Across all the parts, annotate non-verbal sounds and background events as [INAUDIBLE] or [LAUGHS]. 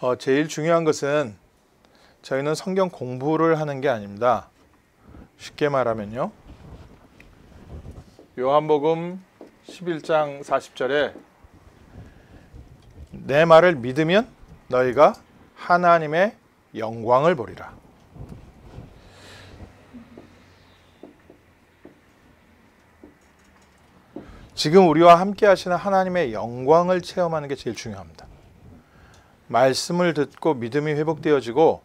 어, 제일 중요한 것은 저희는 성경 공부를 하는 게 아닙니다. 쉽게 말하면요. 요한복음 11장 40절에 내 말을 믿으면 너희가 하나님의 영광을 보리라. 지금 우리와 함께 하시는 하나님의 영광을 체험하는 게 제일 중요합니다. 말씀을 듣고 믿음이 회복되어지고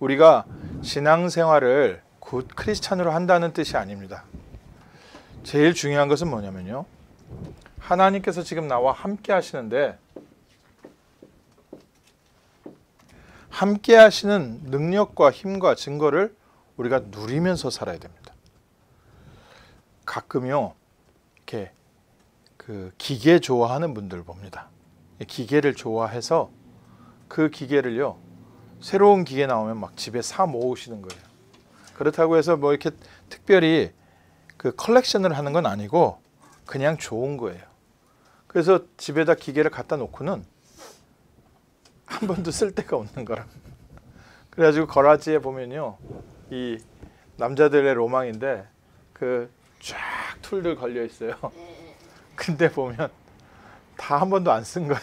우리가 신앙생활을 good Christian으로 한다는 뜻이 아닙니다. 제일 중요한 것은 뭐냐면요. 하나님께서 지금 나와 함께 하시는데 함께 하시는 능력과 힘과 증거를 우리가 누리면서 살아야 됩니다. 가끔요. 이렇게 그 기계 좋아하는 분들 봅니다. 기계를 좋아해서 그 기계를요. 새로운 기계 나오면 막 집에 사 모으시는 거예요. 그렇다고 해서 뭐 이렇게 특별히 그 컬렉션을 하는 건 아니고 그냥 좋은 거예요. 그래서 집에다 기계를 갖다 놓고는 한 번도 쓸 데가 없는 거라. 그래가지고 거라지에 보면요, 이 남자들의 로망인데 그 쫙 tool들 걸려 있어요. 근데 보면 다 한 번도 안 쓴 거야.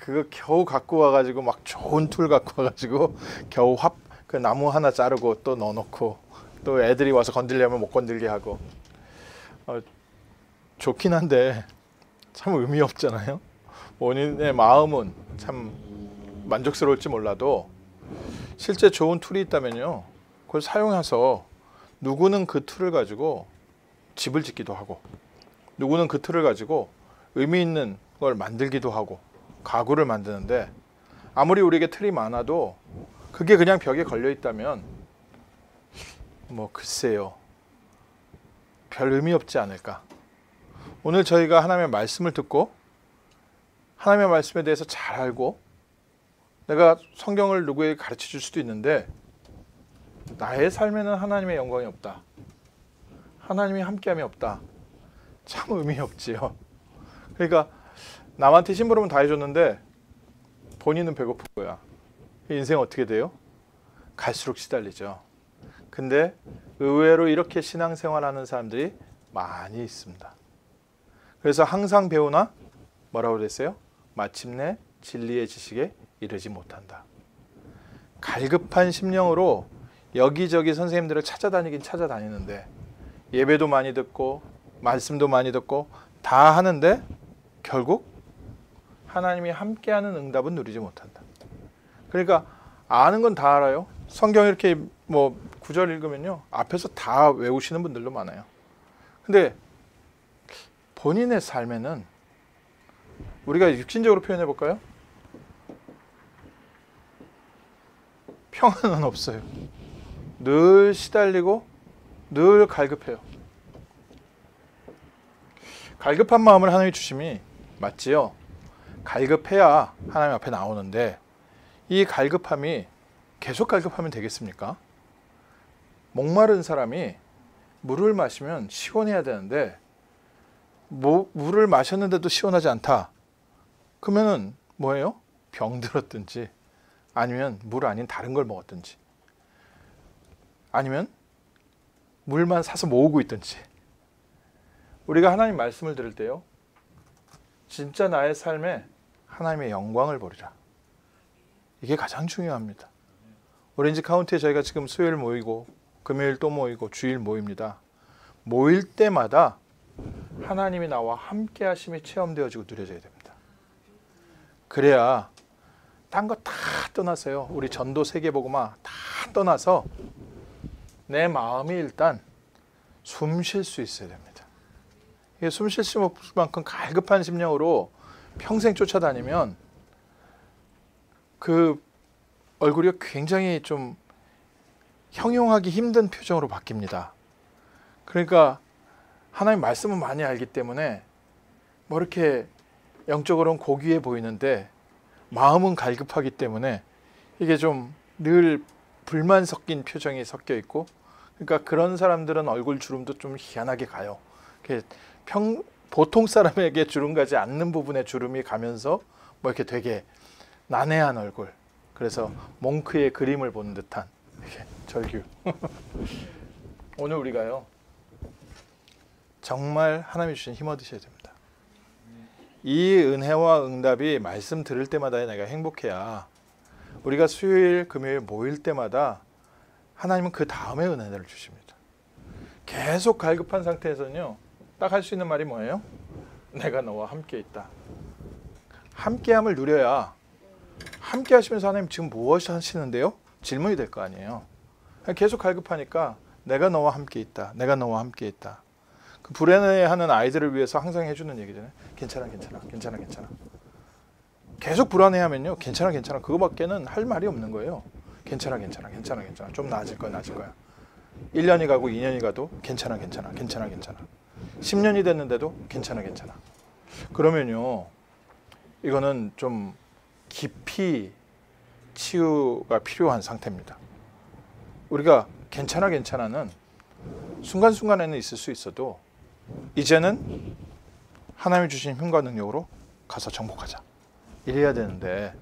그거 겨우 갖고 와가지고 막 좋은 tool 갖고 와가지고 겨우 합 그 나무 하나 자르고 또 넣어놓고 또 애들이 와서 건들려면 못 건들게 하고 어, 좋긴 한데 참 의미 없잖아요. 본인의 마음은 참 만족스러울지 몰라도 실제 좋은 tool이 있다면요. 그걸 사용해서 누구는 그 tool을 가지고 집을 짓기도 하고 누구는 그 tool을 가지고 의미 있는 걸 만들기도 하고 가구를 만드는데 아무리 우리에게 tool이 많아도 그게 그냥 벽에 걸려 있다면 뭐 글쎄요. 별 의미 없지 않을까. 오늘 저희가 하나님의 말씀을 듣고 하나님의 말씀에 대해서 잘 알고 내가 성경을 누구에게 가르쳐 줄 수도 있는데 나의 삶에는 하나님의 영광이 없다. 하나님이 함께함이 없다. 참 의미 없지요. 그러니까 남한테 심부름은 다 해줬는데 본인은 배고픈 거야. 인생 어떻게 돼요? 갈수록 시달리죠. 근데 의외로 이렇게 신앙생활하는 사람들이 많이 있습니다. 그래서 항상 배우나 뭐라고 그랬어요? 마침내 진리의 지식에 이르지 못한다. 갈급한 심령으로 여기저기 선생님들을 찾아다니긴 찾아다니는데 예배도 많이 듣고 말씀도 많이 듣고 다 하는데 결국 하나님이 함께하는 응답은 누리지 못한다. 그러니까 아는 건 다 알아요. 성경 이렇게 뭐 구절 읽으면요 앞에서 다 외우시는 분들도 많아요. 근데 본인의 삶에는 우리가 육신적으로 표현해 볼까요? 평안은 없어요. 늘 시달리고 늘 갈급해요. 갈급한 마음을 하나님이 주심이 맞지요? 갈급해야 하나님 앞에 나오는데 이 갈급함이 계속 갈급하면 되겠습니까? 목마른 사람이 물을 마시면 시원해야 되는데 뭐, 물을 마셨는데도 시원하지 않다. 그러면은 뭐예요? 병 들었든지 아니면 물 아닌 다른 걸 먹었든지 아니면 물만 사서 모으고 있든지 우리가 하나님 말씀을 들을 때요. 진짜 나의 삶에 하나님의 영광을 보리라. 이게 가장 중요합니다. 오렌지 카운티에 저희가 지금 수요일 모이고 금요일 또 모이고 주일 모입니다. 모일 때마다 하나님이 나와 함께 하심이 체험되어지고 누려져야 됩니다. 그래야 딴 거 다 떠나서요. 우리 전도 세계보고마 다 떠나서 내 마음이 일단 숨 쉴 수 있어야 됩니다. 숨 쉴 수만큼 갈급한 심령으로 평생 쫓아다니면 그 얼굴이 굉장히 좀 형용하기 힘든 표정으로 바뀝니다. 그러니까 하나님 말씀은 많이 알기 때문에 뭐 이렇게 영적으로는 고귀해 보이는데 마음은 갈급하기 때문에 이게 좀 늘 불만 섞인 표정이 섞여 있고 그러니까 그런 사람들은 얼굴 주름도 좀 희한하게 가요. 평 보통 사람에게 주름 가지 않는 부분에 주름이 가면서 뭐 이렇게 되게 난해한 얼굴. 그래서 몽크의 그림을 보는 듯한 이렇게 절규. [LAUGHS] 오늘 우리가요. 정말 하나님이 주신 힘 얻으셔야 됩니다. 이 은혜와 응답이 말씀 들을 때마다 내가 행복해야 우리가 수요일, 금요일 모일 때마다 하나님은 그 다음에 은혜를 주십니다. 계속 갈급한 상태에서는요. 딱 할 수 있는 말이 뭐예요? 내가 너와 함께 있다. 함께함을 누려야 함께 하시면서 하나님 지금 무엇 하시는데요? 질문이 될 거 아니에요. 계속 갈급하니까 내가 너와 함께 있다. 내가 너와 함께 있다. 그 불안해하는 아이들을 위해서 항상 해주는 얘기잖아요. 괜찮아, 괜찮아, 괜찮아, 괜찮아. 계속 불안해하면요, 괜찮아, 괜찮아. 그거밖에는 할 말이 없는 거예요. 괜찮아, 괜찮아, 괜찮아, 괜찮아. 좀 나아질 거야, 나아질 거야. 1년이 가고 2년이 가도 괜찮아, 괜찮아, 괜찮아, 괜찮아. 10년이 됐는데도 괜찮아, 괜찮아. 그러면요, 이거는 좀 깊이 치유가 필요한 상태입니다. 우리가 괜찮아, 괜찮아는 순간순간에는 있을 수 있어도 이제는 하나님이 주신 힘과 능력으로 가서 정복하자. 이래야 되는데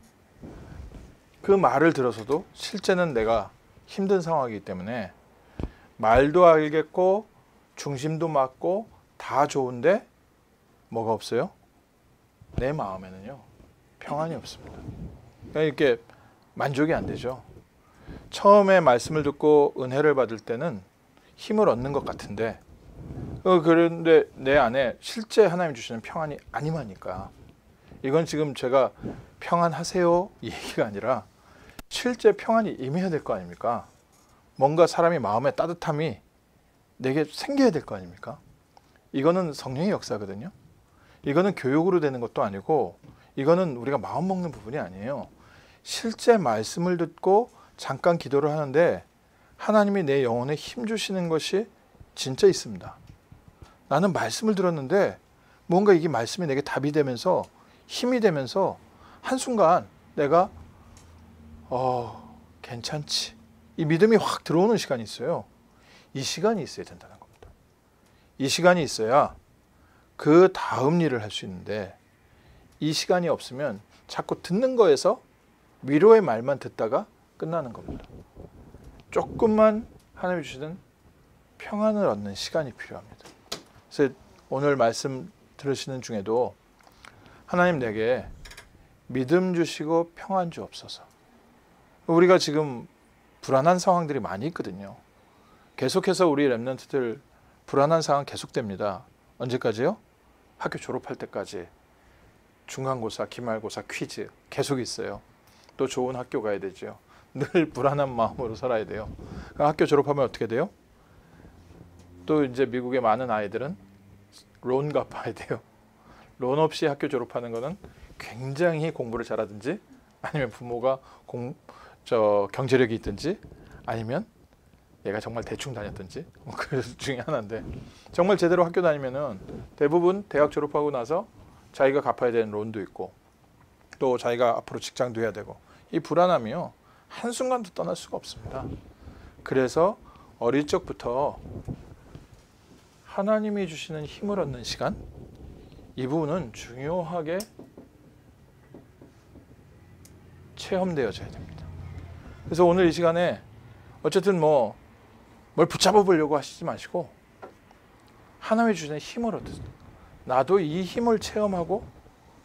그 말을 들어서도 실제는 내가 힘든 상황이기 때문에 말도 알겠고 중심도 맞고 다 좋은데 뭐가 없어요? 내 마음에는요 평안이 없습니다. 그러니까 이렇게 만족이 안 되죠. 처음에 말씀을 듣고 은혜를 받을 때는 힘을 얻는 것 같은데 어, 그런데 내 안에 실제 하나님 주시는 평안이 아니마니까 이건 지금 제가 평안하세요 이 얘기가 아니라 실제 평안이 임해야 될 거 아닙니까? 뭔가 사람이 마음의 따뜻함이 내게 생겨야 될 거 아닙니까? 이거는 성령의 역사거든요. 이거는 교육으로 되는 것도 아니고 이거는 우리가 마음 먹는 부분이 아니에요. 실제 말씀을 듣고 잠깐 기도를 하는데 하나님이 내 영혼에 힘 주시는 것이 진짜 있습니다. 나는 말씀을 들었는데 뭔가 이게 말씀이 내게 답이 되면서 힘이 되면서 한순간 내가 어, 괜찮지. 이 믿음이 확 들어오는 시간이 있어요. 이 시간이 있어야 된다는 겁니다. 이 시간이 있어야 그 다음 일을 할 수 있는데 이 시간이 없으면 자꾸 듣는 거에서 위로의 말만 듣다가 끝나는 겁니다. 조금만 하나님이 주시는 평안을 얻는 시간이 필요합니다. 그래서 오늘 말씀 들으시는 중에도 하나님 내게 믿음 주시고 평안 주옵소서. 우리가 지금 불안한 상황들이 많이 있거든요. 계속해서 우리 랩런트들 불안한 상황 계속됩니다. 언제까지요? 학교 졸업할 때까지 중간고사, 기말고사, 퀴즈 계속 있어요. 또 좋은 학교 가야 되죠. 늘 불안한 마음으로 살아야 돼요. 학교 졸업하면 어떻게 돼요? 또 이제 미국의 많은 아이들은 론 갚아야 돼요. 론 없이 학교 졸업하는 거는 굉장히 공부를 잘하든지 아니면 부모가 공, 저 경제력이 있든지 아니면 얘가 정말 대충 다녔든지 뭐 [LAUGHS] 그 중에 하나인데 정말 제대로 학교 다니면은 대부분 대학 졸업하고 나서 자기가 갚아야 되는 론도 있고 또 자기가 앞으로 직장도 해야 되고 이 불안함이요 한 순간도 떠날 수가 없습니다. 그래서 어릴 적부터 하나님이 주시는 힘을 얻는 시간 이 부분은 중요하게 체험되어져야 됩니다. 그래서 오늘 이 시간에 어쨌든 뭐 뭘 붙잡아 보려고 하시지 마시고 하나님이 주시는 힘을 얻으세요. 나도 이 힘을 체험하고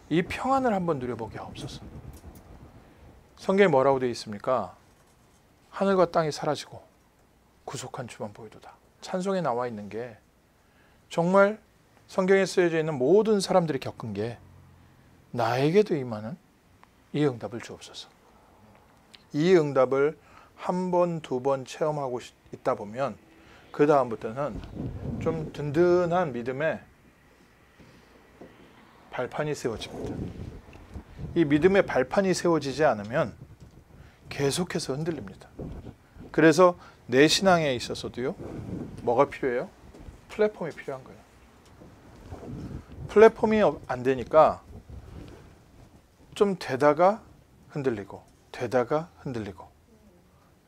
이 평안을 한번 누려보게 하옵소서. 성경에 뭐라고 되어 있습니까? 하늘과 땅이 사라지고 구속한 주만 보이도다. 찬송에 나와 있는 게 정말 성경에 쓰여져 있는 모든 사람들이 겪은 게 나에게도 임하는 이 응답을 주옵소서. 이 응답을 한 번, 두 번 체험하고 있다 보면 그 다음부터는 좀 든든한 믿음의 발판이 세워집니다. 이 믿음의 발판이 세워지지 않으면 계속해서 흔들립니다. 그래서 내 신앙에 있어서도요, 뭐가 필요해요? 플랫폼이 필요한 거예요. 플랫폼이 안 되니까 좀 되다가 흔들리고 되다가 흔들리고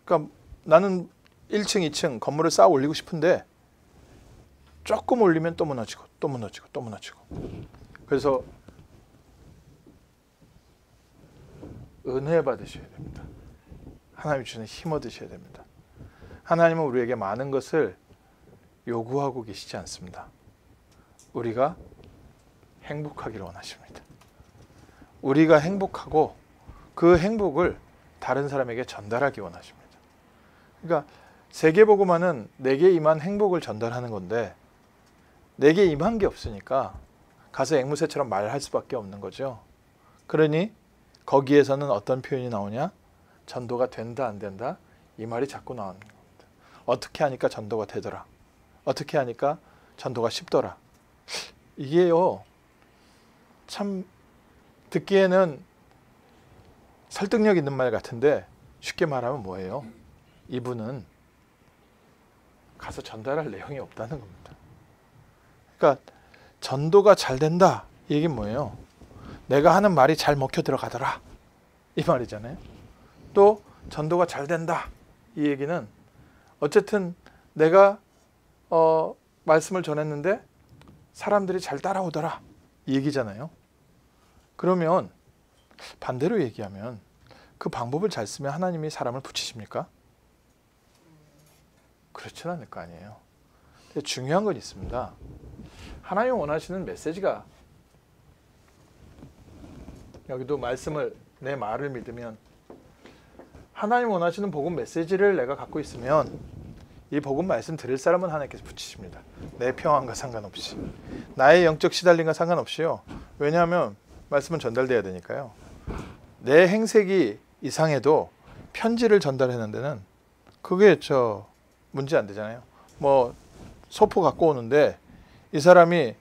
그러니까 나는 1층, 2층 건물을 쌓아 올리고 싶은데 조금 올리면 또 무너지고 또 무너지고 또 무너지고 그래서 은혜 받으셔야 됩니다. 하나님이 주는 힘 얻으셔야 됩니다. 하나님은 우리에게 많은 것을 요구하고 계시지 않습니다. 우리가 행복하기를 원하십니다. 우리가 행복하고 그 행복을 다른 사람에게 전달하기 원하십니다. 그러니까 세계보고만은 내게 임한 행복을 전달하는 건데 내게 임한 게 없으니까 가서 앵무새처럼 말할 수밖에 없는 거죠. 그러니 거기에서는 어떤 표현이 나오냐? 전도가 된다 안 된다? 이 말이 자꾸 겁니다. 어떻게 하니까 전도가 되더라. 어떻게 하니까 전도가 쉽더라. 이게요. 참 듣기에는 설득력 있는 말 같은데 쉽게 말하면 뭐예요? 이분은 가서 전달할 내용이 없다는 겁니다. 그러니까 전도가 잘 된다. 이 얘기는 뭐예요? 내가 하는 말이 잘 먹혀 들어가더라. 이 말이잖아요. 또 전도가 잘 된다. 이 얘기는 어쨌든 내가 어, 말씀을 전했는데 사람들이 잘 따라오더라. 이 얘기잖아요. 그러면 반대로 얘기하면 그 방법을 잘 쓰면 하나님이 사람을 붙이십니까? 그렇진 않을 거 아니에요. 중요한 건 있습니다. 하나님 원하시는 메시지가 여기도 말씀을 내 말을 믿으면 하나님 원하시는 복음 메시지를 내가 갖고 있으면 이 복음 말씀 들을 사람은 하나님께서 붙이십니다. 내 평안과 상관없이 나의 영적 시달림과 상관없이요. 왜냐하면 말씀은 전달돼야 되니까요. 내 행색이 이상해도 편지를 전달하는 데는 그게 저 문제 안 되잖아요. 뭐 소포 갖고 오는데 이 사람이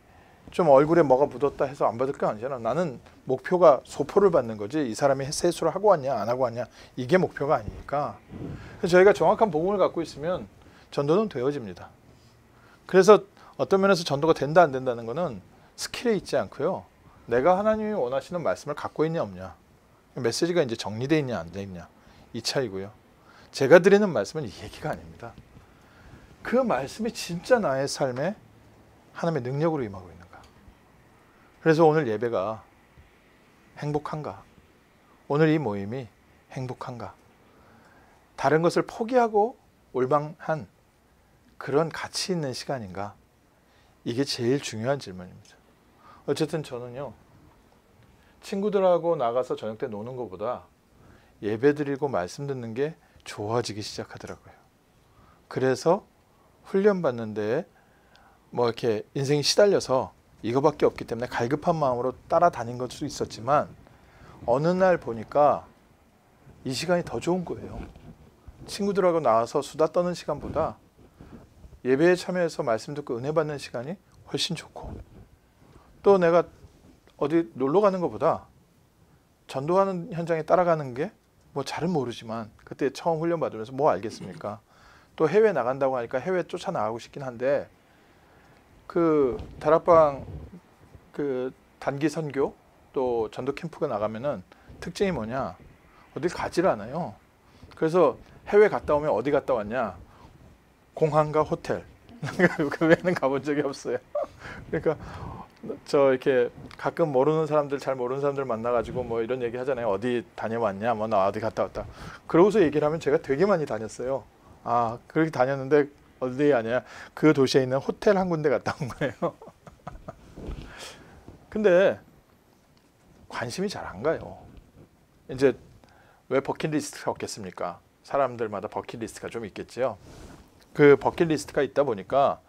좀 얼굴에 뭐가 묻었다 해서 안 받을 거 아니잖아. 나는 목표가 소포를 받는 거지. 이 사람이 세수를 하고 왔냐 안 하고 왔냐 이게 목표가 아니니까. 저희가 정확한 복음을 갖고 있으면 전도는 되어집니다. 그래서 어떤 면에서 전도가 된다 안 된다는 거는 스킬에 있지 않고요. 내가 하나님이 원하시는 말씀을 갖고 있냐 없냐. 메시지가 이제 정리되어 있냐 안 돼 있냐. 이 차이고요. 제가 드리는 말씀은 이 얘기가 아닙니다. 그 말씀이 진짜 나의 삶에 하나님의 능력으로 임하고 있는가. 그래서 오늘 예배가 행복한가? 오늘 이 모임이 행복한가? 다른 것을 포기하고 올방한 그런 가치 있는 시간인가? 이게 제일 중요한 질문입니다. 어쨌든 저는요, 친구들하고 나가서 저녁 때 노는 것보다 예배 드리고 말씀 듣는 게 좋아지기 시작하더라고요. 그래서 훈련 받는데 뭐 이렇게 인생이 시달려서 이거밖에 없기 때문에 갈급한 마음으로 따라다닌 걸수 있었지만 어느 날 보니까 이 시간이 더 좋은 거예요. 친구들하고 나와서 수다 떠는 시간보다 예배에 참여해서 말씀 듣고 은혜 받는 시간이 훨씬 좋고 또 내가 어디 놀러 가는 것보다 전도하는 현장에 따라가는 게 뭐 잘은 모르지만 그때 처음 훈련 받으면서 뭐 알겠습니까? 또 해외 나간다고 하니까 해외 쫓아 나가고 싶긴 한데 그 다락방 그 단기 선교 또 전도 캠프가 나가면은 특징이 뭐냐 어디 가지를 않아요. 그래서 해외 갔다 오면 어디 갔다 왔냐 공항과 호텔 [LAUGHS] 그 외에는 가본 적이 없어요. [LAUGHS] 그러니까 저 이렇게 가끔 모르는 사람들 잘 모르는 사람들 만나가지고 뭐 이런 얘기 하잖아요. 어디 다녀왔냐, 뭐 나 어디 갔다 왔다. 그러고서 얘기를 하면 제가 되게 많이 다녔어요. 아 그렇게 다녔는데 어디 아니야? 그 도시에 있는 호텔 한 군데 갔다 온 거예요. [LAUGHS] 근데 관심이 잘 안 가요. 이제 왜 버킷리스트가 없겠습니까? 사람들마다 버킷리스트가 좀 있겠지요. 그 버킷리스트가 있다 보니까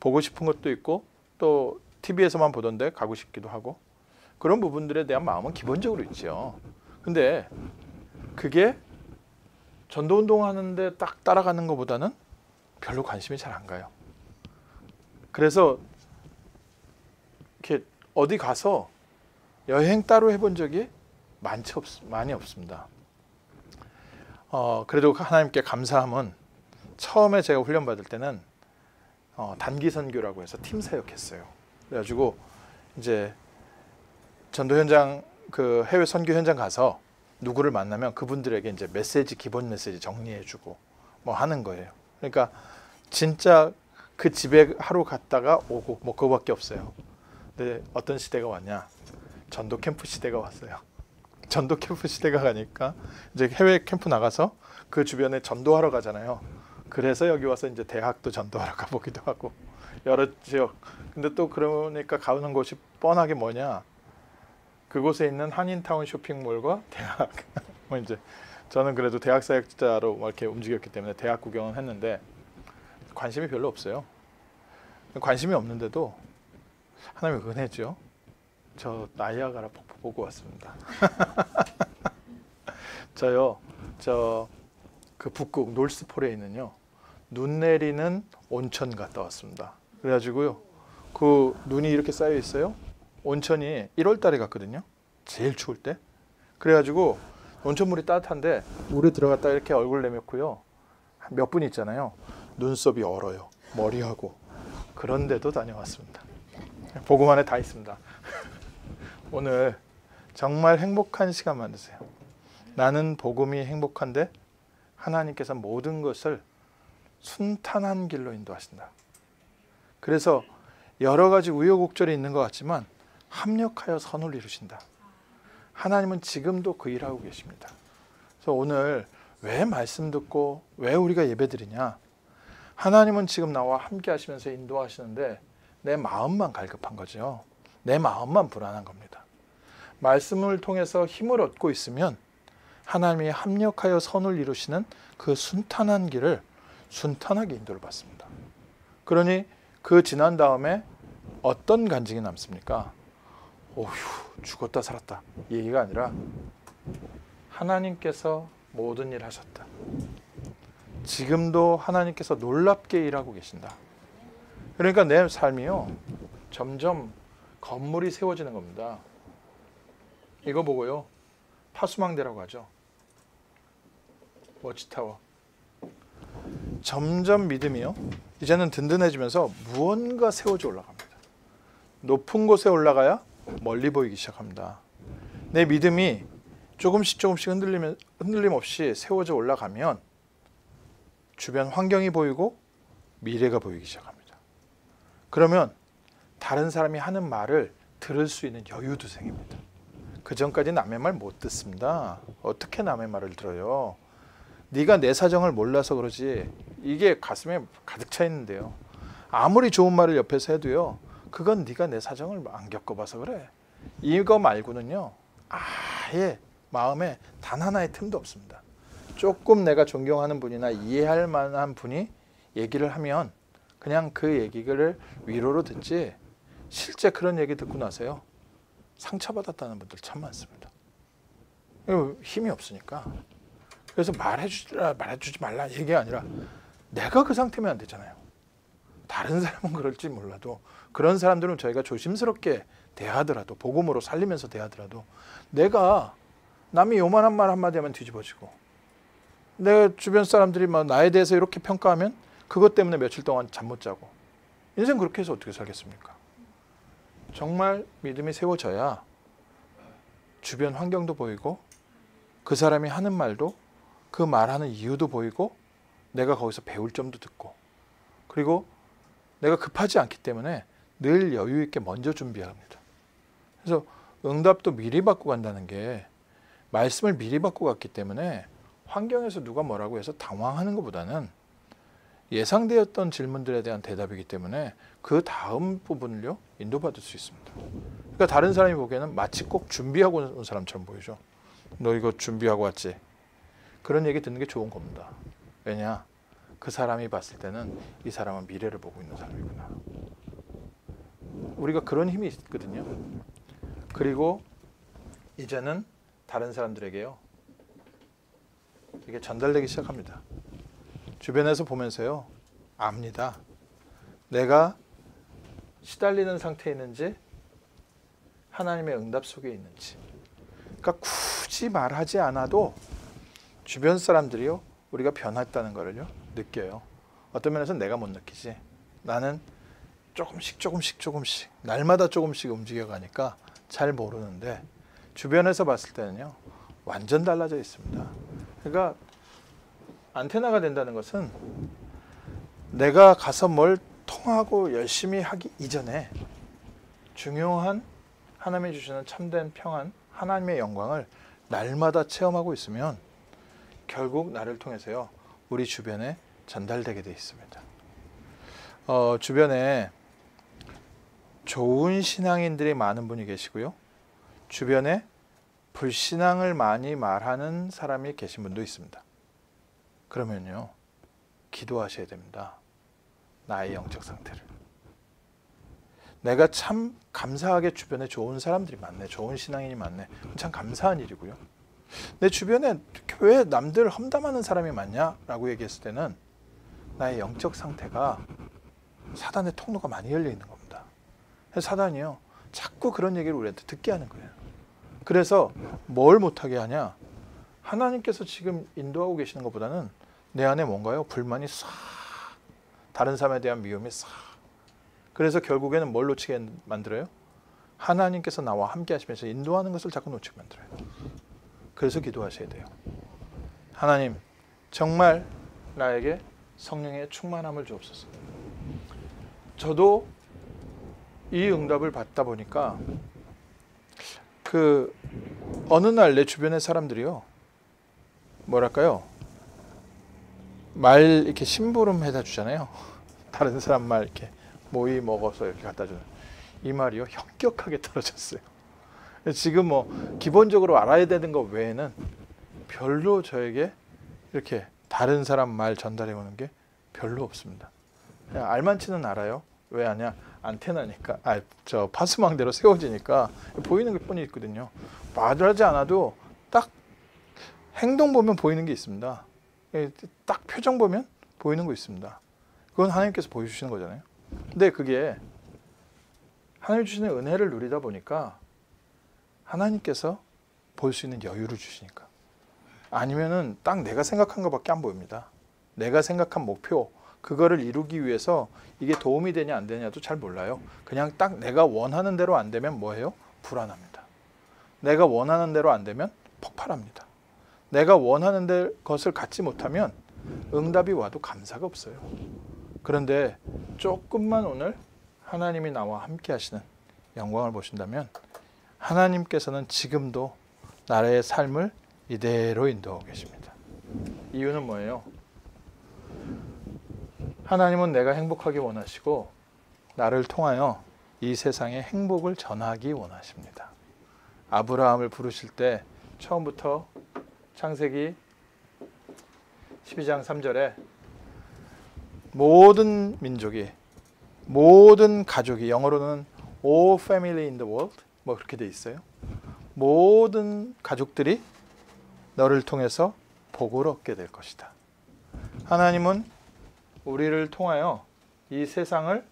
보고 싶은 것도 있고 또 TV에서만 보던데 가고 싶기도 하고 그런 부분들에 대한 마음은 기본적으로 있죠. 근데 그게 전도 운동하는데 딱 따라가는 것보다는 별로 관심이 잘 안 가요. 그래서 이렇게 어디 가서 여행 따로 해본 적이 많지 없, 많이 없습니다. 어, 그래도 하나님께 감사함은 처음에 제가 훈련 받을 때는 어, 단기 선교라고 해서 팀 사역했어요. 그래가지고 이제 전도 현장 그 해외 선교 현장 가서 누구를 만나면 그분들에게 이제 메시지 기본 메시지 정리해주고 뭐 하는 거예요. 그러니까 진짜 그 집에 하루 갔다가 오고 뭐 그거밖에 없어요. 근데 어떤 시대가 왔냐? 전도 캠프 시대가 왔어요. [LAUGHS] 전도 캠프 시대가 가니까 이제 해외 캠프 나가서 그 주변에 전도하러 가잖아요. 그래서 여기 와서 이제 대학도 전도하러 가보기도 하고 여러 지역. 근데 또 그러니까 가는 곳이 뻔하게 뭐냐? 그곳에 있는 한인타운 쇼핑몰과 [LAUGHS] 대학. 뭐 이제 저는 그래도 대학 사역자로 이렇게 움직였기 때문에 대학 구경은 했는데 관심이 별로 없어요. 관심이 없는데도 하나님의 은혜죠. 저 나이아가라 폭포 보고 왔습니다. [LAUGHS] 저요, 저 그 북극 놀스폴에 있는요 눈 내리는 온천 갔다 왔습니다. 그래가지고요 그 눈이 이렇게 쌓여 있어요. 온천이 1월 달에 갔거든요. 제일 추울 때. 그래가지고 온천물이 따뜻한데 물에 들어갔다 이렇게 얼굴 내놓고요 몇 분 있잖아요. 눈썹이 얼어요. 머리하고 그런데도 다녀왔습니다. 보고만 해다 있습니다. [LAUGHS] 오늘 정말 행복한 시간 만드세요. 나는 복음이 행복한데 하나님께서 모든 것을 순탄한 길로 인도하신다. 그래서 여러 가지 우여곡절이 있는 것 같지만 합력하여 선을 이루신다. 하나님은 지금도 그 일하고 계십니다. 그래서 오늘 왜 말씀 듣고 왜 우리가 예배드리냐? 하나님은 지금 나와 함께 하시면서 인도하시는데 내 마음만 갈급한 거죠. 내 마음만 불안한 겁니다. 말씀을 통해서 힘을 얻고 있으면 하나님이 합력하여 선을 이루시는 그 순탄한 길을 순탄하게 인도를 받습니다. 그러니 그 지난 다음에 어떤 간증이 남습니까? 오휴 죽었다 살았다 이 얘기가 아니라 하나님께서 모든 일 하셨다. 지금도 하나님께서 놀랍게 일하고 계신다. 그러니까 내 삶이요 점점 건물이 세워지는 겁니다. 이거 보고요 파수망대라고 하죠. 워치타워. 점점 믿음이요. 이제는 든든해지면서 무언가 세워져 올라갑니다. 높은 곳에 올라가야 멀리 보이기 시작합니다. 내 믿음이 조금씩 조금씩 흔들리면 흔들림 없이 세워져 올라가면 주변 환경이 보이고 미래가 보이기 시작합니다. 그러면 다른 사람이 하는 말을 들을 수 있는 여유도 생깁니다. 그 전까지 남의 말 못 듣습니다. 어떻게 남의 말을 들어요? 네가 내 사정을 몰라서 그러지 이게 가슴에 가득 차 있는데요. 아무리 좋은 말을 옆에서 해도요. 그건 네가 내 사정을 안 겪어봐서 그래. 이거 말고는요. 아예 마음에 단 하나의 틈도 없습니다. 조금 내가 존경하는 분이나 이해할 만한 분이 얘기를 하면 그냥 그 얘기를 위로로 듣지 실제 그런 얘기 듣고 나서요. 상처받았다는 분들 참 많습니다. 힘이 없으니까. 그래서 말해주라 말해주지 말라 얘기가 아니라 내가 그 상태면 안 되잖아요. 다른 사람은 그럴지 몰라도 그런 사람들은 저희가 조심스럽게 대하더라도 복음으로 살리면서 대하더라도 내가 남이 요만한 말 한마디 하면 뒤집어지고 내 주변 사람들이 막 나에 대해서 이렇게 평가하면 그것 때문에 며칠 동안 잠 못 자고 인생 그렇게 해서 어떻게 살겠습니까? 정말 믿음이 세워져야 주변 환경도 보이고 그 사람이 하는 말도 그 말하는 이유도 보이고 내가 거기서 배울 점도 듣고 그리고 내가 급하지 않기 때문에 늘 여유 있게 먼저 준비합니다. 그래서 응답도 미리 받고 간다는 게 말씀을 미리 받고 갔기 때문에 환경에서 누가 뭐라고 해서 당황하는 것보다는 예상되었던 질문들에 대한 대답이기 때문에 그 다음 부분을요 인도받을 수 있습니다. 그러니까 다른 사람이 보기에는 마치 꼭 준비하고 온 사람처럼 보이죠. 너 이거 준비하고 왔지? 그런 얘기 듣는 게 좋은 겁니다. 왜냐? 그 사람이 봤을 때는 이 사람은 미래를 보고 있는 사람이구나. 우리가 그런 힘이 있거든요. 그리고 이제는 다른 사람들에게요. 이게 전달되기 시작합니다. 주변에서 보면서요. 압니다. 내가 시달리는 상태에 있는지 하나님의 응답 속에 있는지. 그러니까 굳이 말하지 않아도 주변 사람들이요 우리가 변했다는 거를요 느껴요. 어떤 면에서 내가 못 느끼지. 나는 조금씩 조금씩 조금씩 날마다 조금씩 움직여 가니까 잘 모르는데 주변에서 봤을 때는요 완전 달라져 있습니다. 그러니까 안테나가 된다는 것은 내가 가서 뭘 통하고 열심히 하기 이전에 중요한 하나님이 주시는 참된 평안, 하나님의 영광을 날마다 체험하고 있으면 결국 나를 통해서요 우리 주변에 전달되게 돼 있습니다. 어, 주변에 좋은 신앙인들이 많은 분이 계시고요. 주변에 불신앙을 많이 말하는 사람이 계신 분도 있습니다. 그러면요, 기도하셔야 됩니다. 나의 영적 상태를. 내가 참 감사하게 주변에 좋은 사람들이 많네, 좋은 신앙인이 많네. 참 감사한 일이고요. 내 주변에 왜 남들 험담하는 사람이 많냐 라고 얘기했을 때는 나의 영적 상태가 사단의 통로가 많이 열려 있는 겁니다. 사단이요, 자꾸 그런 얘기를 우리한테 듣게 하는 거예요. 그래서 뭘 못하게 하냐? 하나님께서 지금 인도하고 계시는 것보다는 내 안에 뭔가요? 불만이 싹 다른 사람에 대한 미움이 싹 그래서 결국에는 뭘 놓치게 만들어요? 하나님께서 나와 함께 하시면서 인도하는 것을 자꾸 놓치게 만들어요. 그래서 기도하셔야 돼요. 하나님, 정말 나에게 성령의 충만함을 주옵소서. 저도 이 응답을 받다 보니까 그 어느 날 내 주변의 사람들이요 뭐랄까요? 말 이렇게 심부름 해다 주잖아요. [LAUGHS] 다른 사람 말 이렇게 모이 먹어서 이렇게 갖다 주는. 이 말이요 현격하게 떨어졌어요. 지금 뭐 기본적으로 알아야 되는 것 외에는 별로 저에게 이렇게 다른 사람 말 전달해 오는 게 별로 없습니다. 알만치는 알아요. 왜 하냐 안테나니까 아 저 파스망대로 세워지니까 보이는 게 뻔히 있거든요. 말하지 않아도 딱 행동 보면 보이는 게 있습니다. 예, 딱 표정 보면 보이는 거 있습니다. 그건 하나님께서 보여주시는 거잖아요. 근데 그게 하나님 주시는 은혜를 누리다 보니까 하나님께서 볼 수 있는 여유를 주시니까 아니면은 딱 내가 생각한 것밖에 안 보입니다. 내가 생각한 목표 그거를 이루기 위해서 이게 도움이 되냐 안 되냐도 잘 몰라요. 그냥 딱 내가 원하는 대로 안 되면 뭐예요? 불안합니다. 내가 원하는 대로 안 되면 폭발합니다. 내가 원하는 것을 갖지 못하면 응답이 와도 감사가 없어요. 그런데 조금만 오늘 하나님이 나와 함께 하시는 영광을 보신다면 하나님께서는 지금도 나라의 삶을 이대로 인도하고 계십니다. 이유는 뭐예요? 하나님은 내가 행복하기 원하시고 나를 통하여 이 세상에 행복을 전하기 원하십니다. 아브라함을 부르실 때 처음부터 창세기 12장 3절에 모든 민족이 모든 가족이 영어로는 all family in the world 뭐 그렇게 돼 있어요. 모든 가족들이 너를 통해서 복을 얻게 될 것이다. 하나님은 우리를 통하여 이 세상을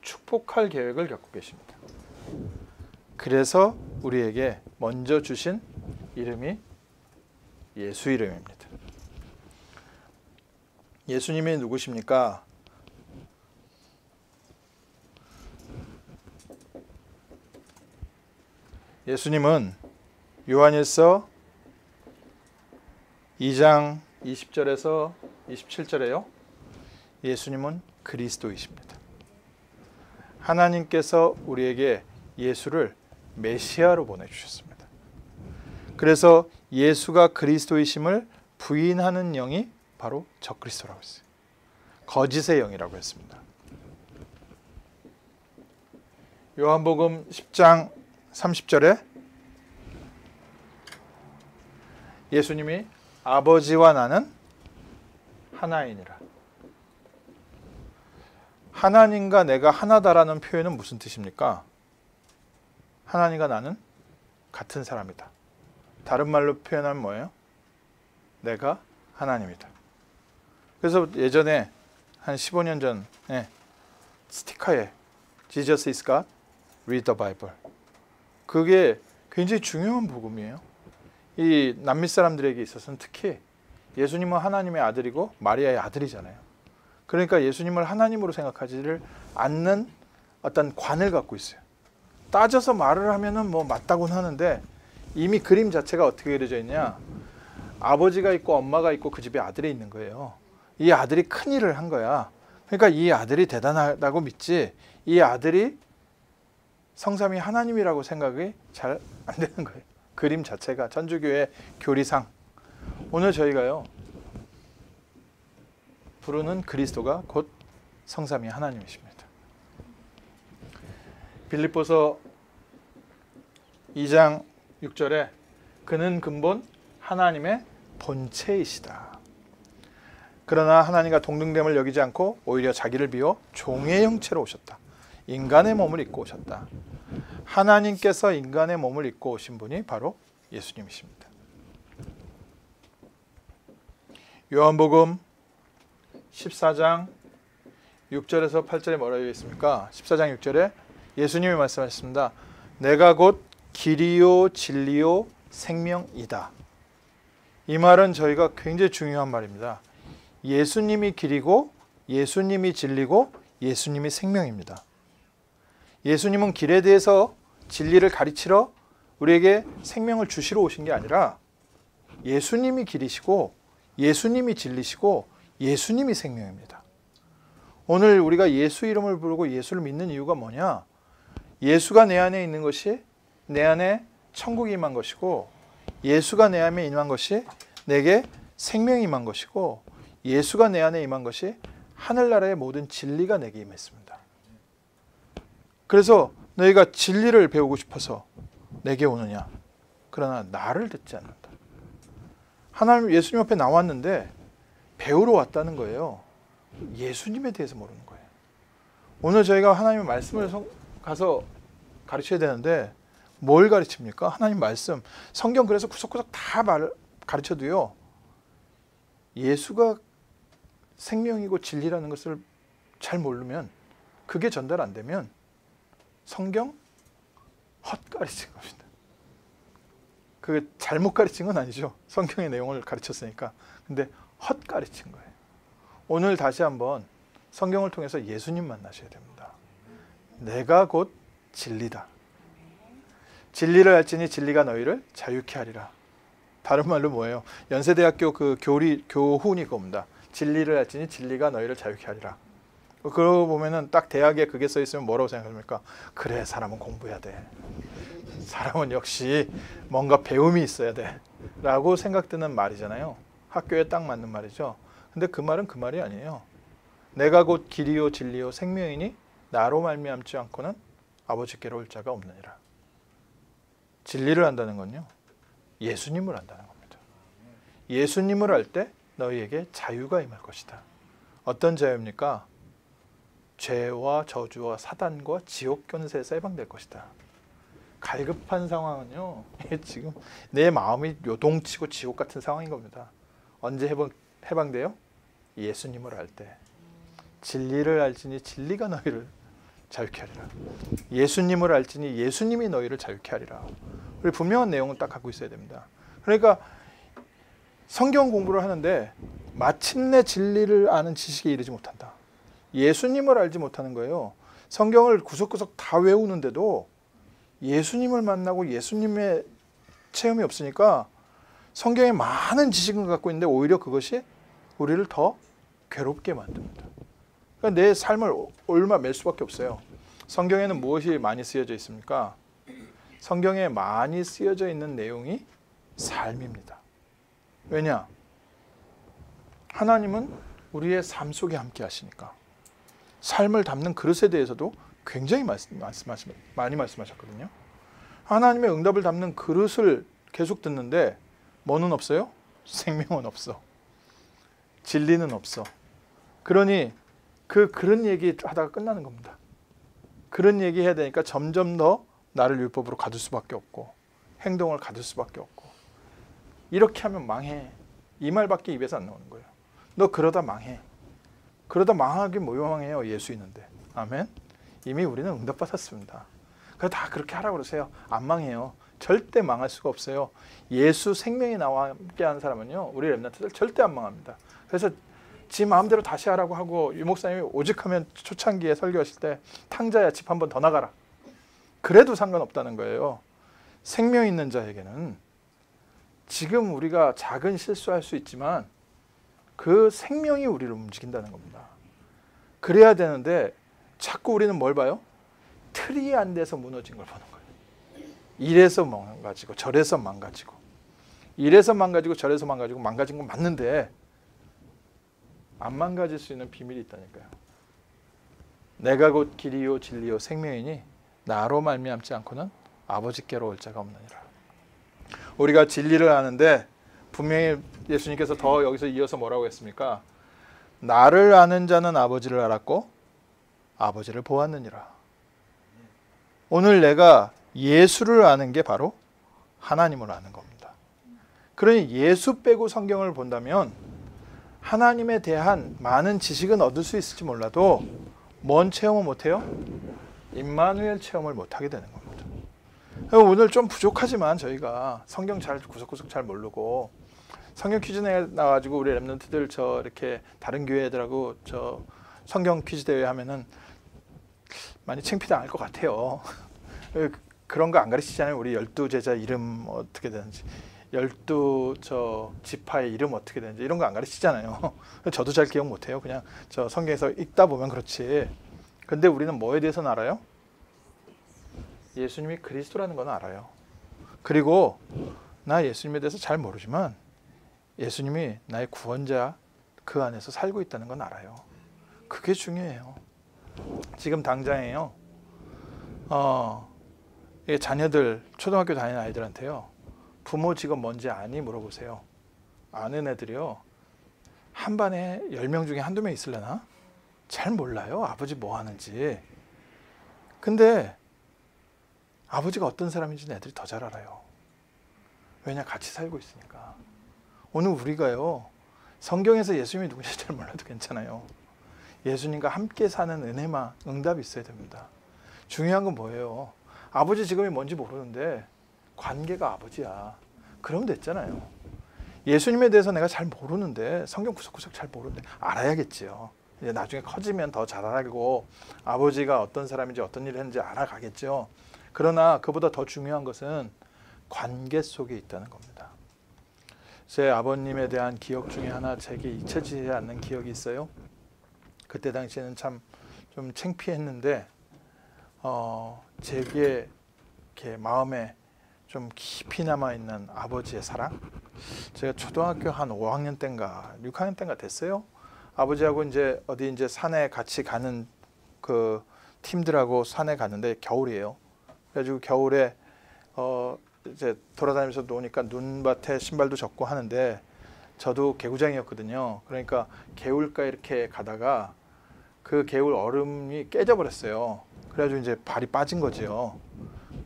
축복할 계획을 갖고 계십니다. 그래서 우리에게 먼저 주신 이름이 예수 이름입니다. 예수님이 누구십니까? 예수님은 요한일서 2장 20절에서 27절에요. 예수님은 그리스도이십니다. 하나님께서 우리에게 예수를 메시아로 보내주셨습니다. 그래서 예수가 그리스도이심을 부인하는 영이 바로 적그리스도라고 했어요. 거짓의 영이라고 했습니다. 요한복음 10장 30절에 예수님이 아버지와 나는 하나이니라. 하나님과 내가 하나다라는 표현은 무슨 뜻입니까? 하나님과 나는 같은 사람이다. 다른 말로 표현하면 뭐예요? 내가 하나님이다. 그래서 예전에 한 15년 전에 스티커에 Jesus is God, read the Bible. 그게 굉장히 중요한 복음이에요. 이 남미 사람들에게 있어서는 특히 예수님은 하나님의 아들이고 마리아의 아들이잖아요. 그러니까 예수님을 하나님으로 생각하지를 않는 어떤 관을 갖고 있어요. 따져서 말을 하면은 뭐 맞다고는 하는데 이미 그림 자체가 어떻게 그려져 있냐? 아버지가 있고 엄마가 있고 그 집에 아들이 있는 거예요. 이 아들이 큰 일을 한 거야. 그러니까 이 아들이 대단하다고 믿지. 이 아들이 성삼이 하나님이라고 생각이 잘 안 되는 거예요. 그림 자체가 천주교의 교리상 오늘 저희가요 부르는 그리스도가 곧 성삼이 하나님이십니다. 빌립보서 2장 6절에 그는 근본 하나님의 본체이시다. 그러나 하나님과 동등됨을 여기지 않고 오히려 자기를 비워 종의 형체로 오셨다. 인간의 몸을 입고 오셨다. 하나님께서 인간의 몸을 입고 오신 분이 바로 예수님이십니다. 요한복음 14장 6절에서 8절에 뭐라고 있습니까? 14장 6절에 예수님이 말씀하셨습니다. 내가 곧 길이요 진리요 생명이다. 이 말은 저희가 굉장히 중요한 말입니다. 예수님이 길이고 예수님이 진리고 예수님이 생명입니다. 예수님은 길에 대해서 진리를 가르치러 우리에게 생명을 주시러 오신 게 아니라 예수님이 길이시고 예수님이 진리시고 예수님이 생명입니다. 오늘 우리가 예수 이름을 부르고 예수를 믿는 이유가 뭐냐? 예수가 내 안에 있는 것이 내 안에 천국이 임한 것이고 예수가 내 안에 임한 것이 내게 생명이 임한 것이고 예수가 내 안에 임한 것이 하늘나라의 모든 진리가 내게 임했습니다. 그래서 너희가 진리를 배우고 싶어서 내게 오느냐? 그러나 나를 듣지 않는다. 하나님 예수님 앞에 나왔는데 배우러 왔다는 거예요. 예수님에 대해서 모르는 거예요. 오늘 저희가 하나님의 말씀을 가서 가르쳐야 되는데 뭘 가르칩니까? 하나님 말씀. 성경 그래서 구석구석 다 말, 가르쳐도요. 예수가 생명이고 진리라는 것을 잘 모르면 그게 전달 안 되면 성경 헛가르친 겁니다. 그 잘못 가르친 건 아니죠. 성경의 내용을 가르쳤으니까. 근데 헛가르친 거예요. 오늘 다시 한번 성경을 통해서 예수님 만나셔야 됩니다. 내가 곧 진리다. 진리를 알지니 진리가 너희를 자유케 하리라. 다른 말로 뭐예요? 연세대학교 그 교리 교훈이 겁니다. 진리를 알지니 진리가 너희를 자유케 하리라. 그러고 보면은 딱 대학에 그게 써 있으면 뭐라고 생각합니까? 그래 사람은 공부해야 돼. 사람은 역시 뭔가 배움이 있어야 돼. 라고 생각드는 말이잖아요. 학교에 딱 맞는 말이죠. 근데 그 말은 그 말이 아니에요. 내가 곧 길이요 진리요 생명이니 나로 말미암지 않고는 아버지께로 올 자가 없느니라. 진리를 안다는 건요. 예수님을 안다는 겁니다. 예수님을 알 때 너희에게 자유가 임할 것이다. 어떤 자유입니까? 죄와 저주와 사단과 지옥 권세에서 해방될 것이다. 갈급한 상황은요. 지금 내 마음이 요동치고 지옥 같은 상황인 겁니다. 언제 해방, 해방돼요? 예수님을 알 때. 진리를 알지니 진리가 너희를 자유케 하리라. 예수님을 알지니 예수님이 너희를 자유케 하리라. 우리 분명한 내용을 딱 갖고 있어야 됩니다. 그러니까 성경 공부를 하는데 마침내 진리를 아는 지식에 이르지 못한다. 예수님을 알지 못하는 거예요. 성경을 구석구석 다 외우는데도 예수님을 만나고 예수님의 체험이 없으니까 성경에 많은 지식을 갖고 있는데 오히려 그것이 우리를 더 괴롭게 만듭니다. 그러니까 내 삶을 얼마 맬 수밖에 없어요. 성경에는 무엇이 많이 쓰여져 있습니까? 성경에 많이 쓰여져 있는 내용이 삶입니다. 왜냐? 하나님은 우리의 삶 속에 함께 하시니까. 삶을 담는 그릇에 대해서도 굉장히 말씀, 말씀, 많이 말씀하셨거든요. 하나님의 응답을 담는 그릇을 계속 듣는데 뭐는 없어요? 생명은 없어. 진리는 없어. 그러니 그 그런 얘기 하다가 끝나는 겁니다. 그런 얘기 해야 되니까 점점 더 나를 율법으로 가둘 수밖에 없고 행동을 가둘 수밖에 없고 이렇게 하면 망해. 이 말밖에 입에서 안 나오는 거예요. 너 그러다 망해. 그러다 망하기 모형해요. 예수 있는데. 아멘. 이미 우리는 응답받았습니다. 그다 그렇게 하라고 그러세요. 안 망해요. 절대 망할 수가 없어요. 예수 생명이 나와 함께 하는 사람은요. 우리 랩런트들 절대 안 망합니다. 그래서 지 마음대로 다시 하라고 하고 유 목사님이 오직하면 초창기에 설교하실 때 탕자야 집 한 번 더 나가라. 그래도 상관없다는 거예요. 생명 있는 자에게는 지금 우리가 작은 실수할 수 있지만 그 생명이 우리를 움직인다는 겁니다. 그래야 되는데 자꾸 우리는 뭘 봐요? 틀이 안 돼서 무너진 걸 보는 거예요. 이래서 망가지고 저래서 망가지고 이래서 망가지고 저래서 망가지고 망가진 건 맞는데 안 망가질 수 있는 비밀이 있다니까요. 내가 곧 길이요 진리요 생명이니 나로 말미암지 않고는 아버지께로 올 자가 없느니라. 우리가 진리를 아는데 분명히 예수님께서 더 여기서 이어서 뭐라고 했습니까? 나를 아는 자는 아버지를 알았고 아버지를 보았느니라. 오늘 내가 예수를 아는 게 바로 하나님을 아는 겁니다. 그러니 예수 빼고 성경을 본다면 하나님에 대한 많은 지식은 얻을 수 있을지 몰라도 뭔 체험을 못해요? 임마누엘 체험을 못하게 되는 겁니다. 오늘 좀 부족하지만 저희가 성경 잘 구석구석 잘 모르고 성경 퀴즈 나가지고 우리 랩런트들 저 이렇게 다른 교회 애들하고 저 성경 퀴즈 대회 하면은 많이 창피당할 것 같아요. [LAUGHS] 그런 거 안 가르치잖아요. 우리 열두 제자 이름 어떻게 되는지, 열두 저 지파의 이름 어떻게 되는지 이런 거 안 가르치잖아요. [LAUGHS] 저도 잘 기억 못 해요. 그냥 저 성경에서 읽다 보면 그렇지. 근데 우리는 뭐에 대해서는 알아요? 예수님이 그리스도라는 건 알아요. 그리고 나 예수님에 대해서 잘 모르지만 예수님이 나의 구원자 그 안에서 살고 있다는 건 알아요. 그게 중요해요. 지금 당장에요. 어, 자녀들 초등학교 다니는 아이들한테요. 부모 직업 뭔지 아니 물어보세요. 아는 애들이요. 한 반에 10명 중에 한두 명 있을려나? 잘 몰라요. 아버지 뭐 하는지. 근데 아버지가 어떤 사람인지 애들이 더 잘 알아요. 왜냐 같이 살고 있으니까. 오늘 우리가요. 성경에서 예수님이 누군지 잘 몰라도 괜찮아요. 예수님과 함께 사는 은혜만 응답이 있어야 됩니다. 중요한 건 뭐예요? 아버지 지금이 뭔지 모르는데 관계가 아버지야. 그럼 됐잖아요. 예수님에 대해서 내가 잘 모르는데 성경 구석구석 잘 모르는데 알아야겠지요. 이제 나중에 커지면 더 잘 알고 아버지가 어떤 사람인지 어떤 일을 했는지 알아가겠죠. 그러나 그보다 더 중요한 것은 관계 속에 있다는 겁니다. 제 아버님에 대한 기억 중에 하나 제게 잊혀지지 않는 기억이 있어요. 그때 당시에는 참 좀 창피했는데 어, 제게 이렇게 마음에 좀 깊이 남아 있는 아버지의 사랑. 제가 초등학교 한 5학년 때인가 6학년 때인가 됐어요. 아버지하고 이제 어디 이제 산에 같이 가는 그 팀들하고 산에 갔는데 겨울이에요. 그래가지고 겨울에 어 이제 돌아다니면서 노니까 눈밭에 신발도 젖고 하는데 저도 개구장이었거든요. 그러니까 개울가 이렇게 가다가 그 개울 얼음이 깨져버렸어요. 그래가지고 이제 발이 빠진 거죠.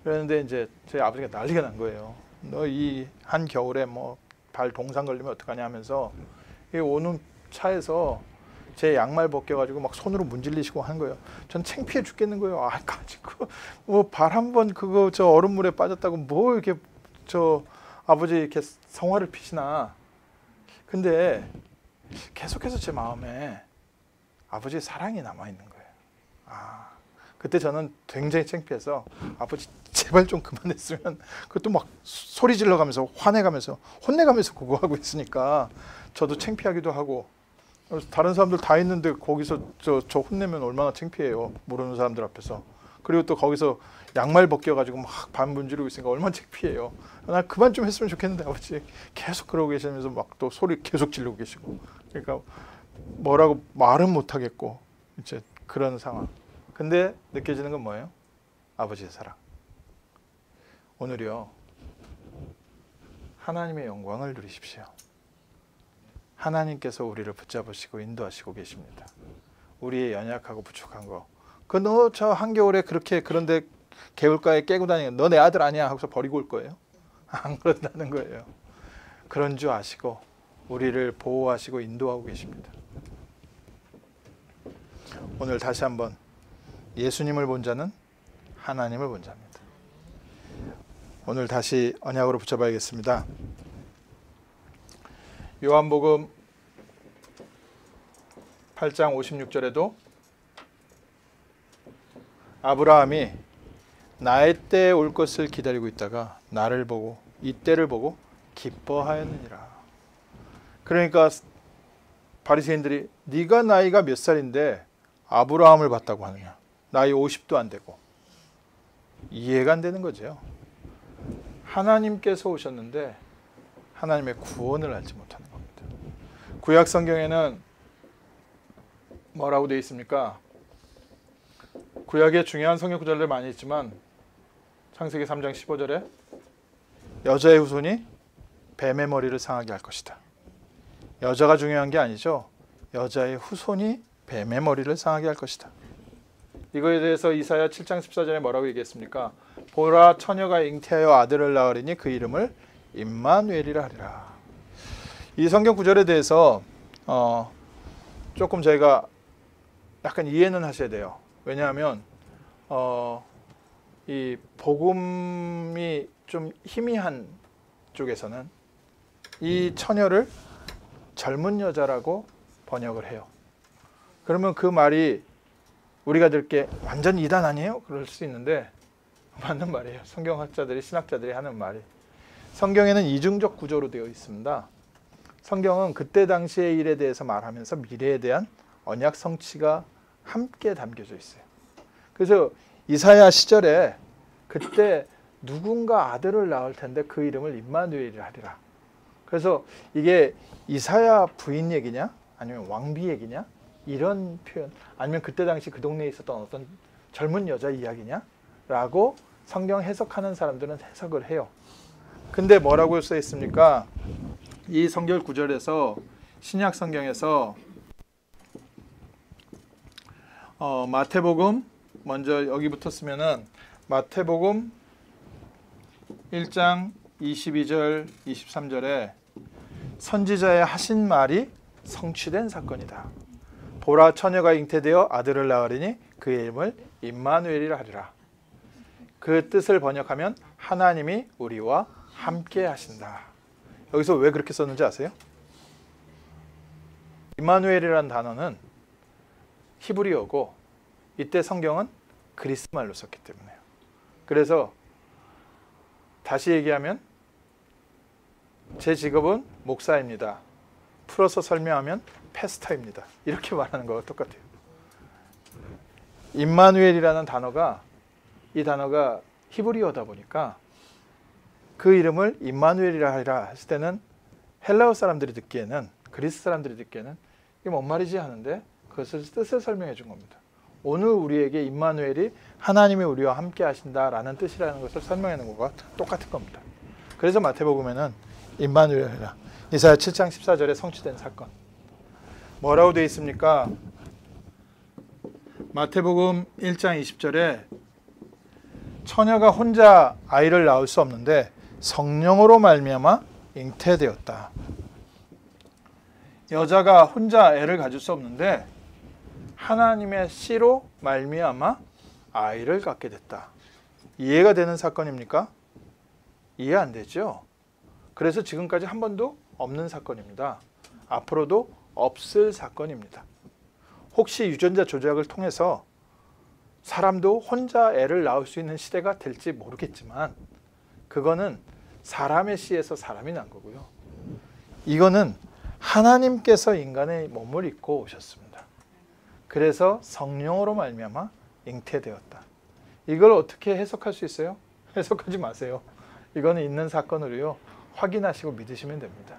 그랬는데 이제 저희 아버지가 난리가 난 거예요. 너 이 한 겨울에 뭐 발 동상 걸리면 어떡하냐 하면서 이 오는 차에서 제 양말 벗겨가지고 막 손으로 문질리시고 하는 거예요. 전 창피해 죽겠는 거예요. 아, 가지고 뭐 발 한 번 그거 저 얼음물에 빠졌다고 뭐 이렇게 저 아버지 이렇게 성화를 피시나. 근데 계속해서 제 마음에 아버지의 사랑이 남아 있는 거예요. 아, 그때 저는 굉장히 창피해서 아버지 제발 좀 그만했으면 그것도 막 소리 질러가면서 화내가면서 혼내가면서 그거 하고 있으니까 저도 창피하기도 하고 다른 사람들 다 있는데 거기서 저, 저 혼내면 얼마나 창피해요 모르는 사람들 앞에서 그리고 또 거기서 양말 벗겨가지고 막 반문지르고 있으니까 얼마나 창피해요 나 그만 좀 했으면 좋겠는데 아버지 계속 그러고 계시면서 막 또 소리 계속 지르고 계시고 그러니까 뭐라고 말은 못하겠고 이제 그런 상황. 근데 느껴지는 건 뭐예요? 아버지의 사랑. 오늘이요. 하나님의 영광을 누리십시오. 하나님께서 우리를 붙잡으시고 인도하시고 계십니다. 우리의 연약하고 부족한 거. 그 너 저 한겨울에 그렇게 그런데 개울가에 깨고 다니는 너 내 아들 아니야 하고서 버리고 올 거예요? [LAUGHS] 안 그런다는 거예요. 그런 줄 아시고 우리를 보호하시고 인도하고 계십니다. 오늘 다시 한번 예수님을 본 자는 하나님을 본 자입니다. 오늘 다시 언약으로 붙여봐야겠습니다. 요한복음 8장 56절에도 아브라함이 나의 때에 올 것을 기다리고 있다가 나를 보고 이 때를 보고 기뻐하였느니라. 그러니까 바리새인들이 네가 나이가 몇 살인데 아브라함을 봤다고 하느냐? 나이 50도 안 되고 이해가 안 되는 거죠. 하나님께서 오셨는데 하나님의 구원을 알지 못하는. 구약 성경에는 뭐라고 되어 있습니까? 구약에 중요한 성경 구절들 많이 있지만 창세기 3장 15절에 여자의 후손이 뱀의 머리를 상하게 할 것이다. 여자가 중요한 게 아니죠. 여자의 후손이 뱀의 머리를 상하게 할 것이다. 이거에 대해서 이사야 7장 14절에 뭐라고 얘기했습니까? 보라 처녀가 잉태하여 아들을 낳으리니 그 이름을 임마누엘이라 하리라. 이 성경 구절에 대해서 어, 조금 저희가 약간 이해는 하셔야 돼요. 왜냐하면 어, 이 복음이 좀 희미한 쪽에서는 이 처녀를 젊은 여자라고 번역을 해요. 그러면 그 말이 우리가 들게 완전 이단 아니에요? 그럴 수 있는데 [LAUGHS] 맞는 말이에요. 성경학자들이 신학자들이 하는 말이 성경에는 이중적 구조로 되어 있습니다. 성경은 그때 당시의 일에 대해서 말하면서 미래에 대한 언약 성취가 함께 담겨져 있어요. 그래서 이사야 시절에 그때 누군가 아들을 낳을 텐데 그 이름을 임마누엘이라 하리라. 그래서 이게 이사야 부인 얘기냐 아니면 왕비 얘기냐 이런 표현 아니면 그때 당시 그 동네에 있었던 어떤 젊은 여자 이야기냐 라고 성경 해석하는 사람들은 해석을 해요. 근데 뭐라고 써 있습니까? 이 성결 구절에서 신약 성경에서 어, 마태복음 먼저 여기부터 쓰면은 마태복음 1장 22절 23절에 선지자의 하신 말이 성취된 사건이다. 보라 처녀가 잉태되어 아들을 낳으리니 그의 이름을 임마누엘이라 하리라. 그 뜻을 번역하면 하나님이 우리와 함께 하신다. 여기서 왜 그렇게 썼는지 아세요? 임마누엘이라는 단어는 히브리어고 이때 성경은 그리스 말로 썼기 때문에요. 그래서 다시 얘기하면 제 직업은 목사입니다. 풀어서 설명하면 패스터입니다. 이렇게 말하는 거와 똑같아요. 임마누엘이라는 단어가 이 단어가 히브리어다 보니까 그 이름을 임마누엘이라 하리라 했을 때는 헬라어 사람들이 듣기에는 그리스 사람들이 듣기에는 이게 뭔 말이지 하는데 그것을 뜻을 설명해 준 겁니다. 오늘 우리에게 임마누엘이 하나님이 우리와 함께 하신다라는 뜻이라는 것을 설명해 놓은 것과 똑같은 겁니다. 그래서 마태복음에는 임마누엘이라 이사야 7장 14절에 성취된 사건. 뭐라고 되어 있습니까? 마태복음 1장 20절에 처녀가 혼자 아이를 낳을 수 없는데 성령으로 말미암아 잉태되었다. 여자가 혼자 애를 가질 수 없는데 하나님의 씨로 말미암아 아이를 갖게 됐다. 이해가 되는 사건입니까? 이해 안 되죠. 그래서 지금까지 한 번도 없는 사건입니다. 앞으로도 없을 사건입니다. 혹시 유전자 조작을 통해서 사람도 혼자 애를 낳을 수 있는 시대가 될지 모르겠지만 그거는 사람의 씨에서 사람이 난 거고요. 이거는 하나님께서 인간의 몸을 입고 오셨습니다. 그래서 성령으로 말미암아 잉태되었다. 이걸 어떻게 해석할 수 있어요? [LAUGHS] 해석하지 마세요. 이거는 있는 사건으로요. 확인하시고 믿으시면 됩니다.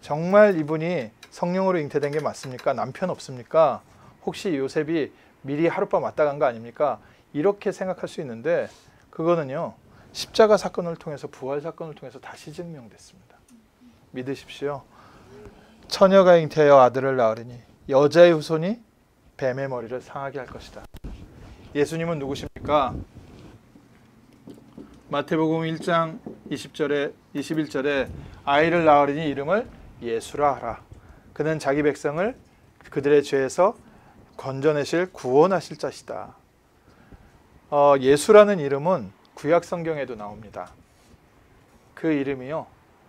정말 이분이 성령으로 잉태된 게 맞습니까? 남편 없습니까? 혹시 요셉이 미리 하룻밤 왔다 간 거 아닙니까? 이렇게 생각할 수 있는데 그거는요. 십자가 사건을 통해서 부활 사건을 통해서 다시 증명됐습니다. 믿으십시오. 처녀가 잉태하여 아들을 낳으리니 여자의 후손이 뱀의 머리를 상하게 할 것이다. 예수님은 누구십니까? 마태복음 1장 20절에 21절에 아이를 낳으리니 이름을 예수라 하라. 그는 자기 백성을 그들의 죄에서 건져내실 구원하실 자시다. 어, 예수라는 이름은 구약 성경에도 나옵니다. 그 이름이요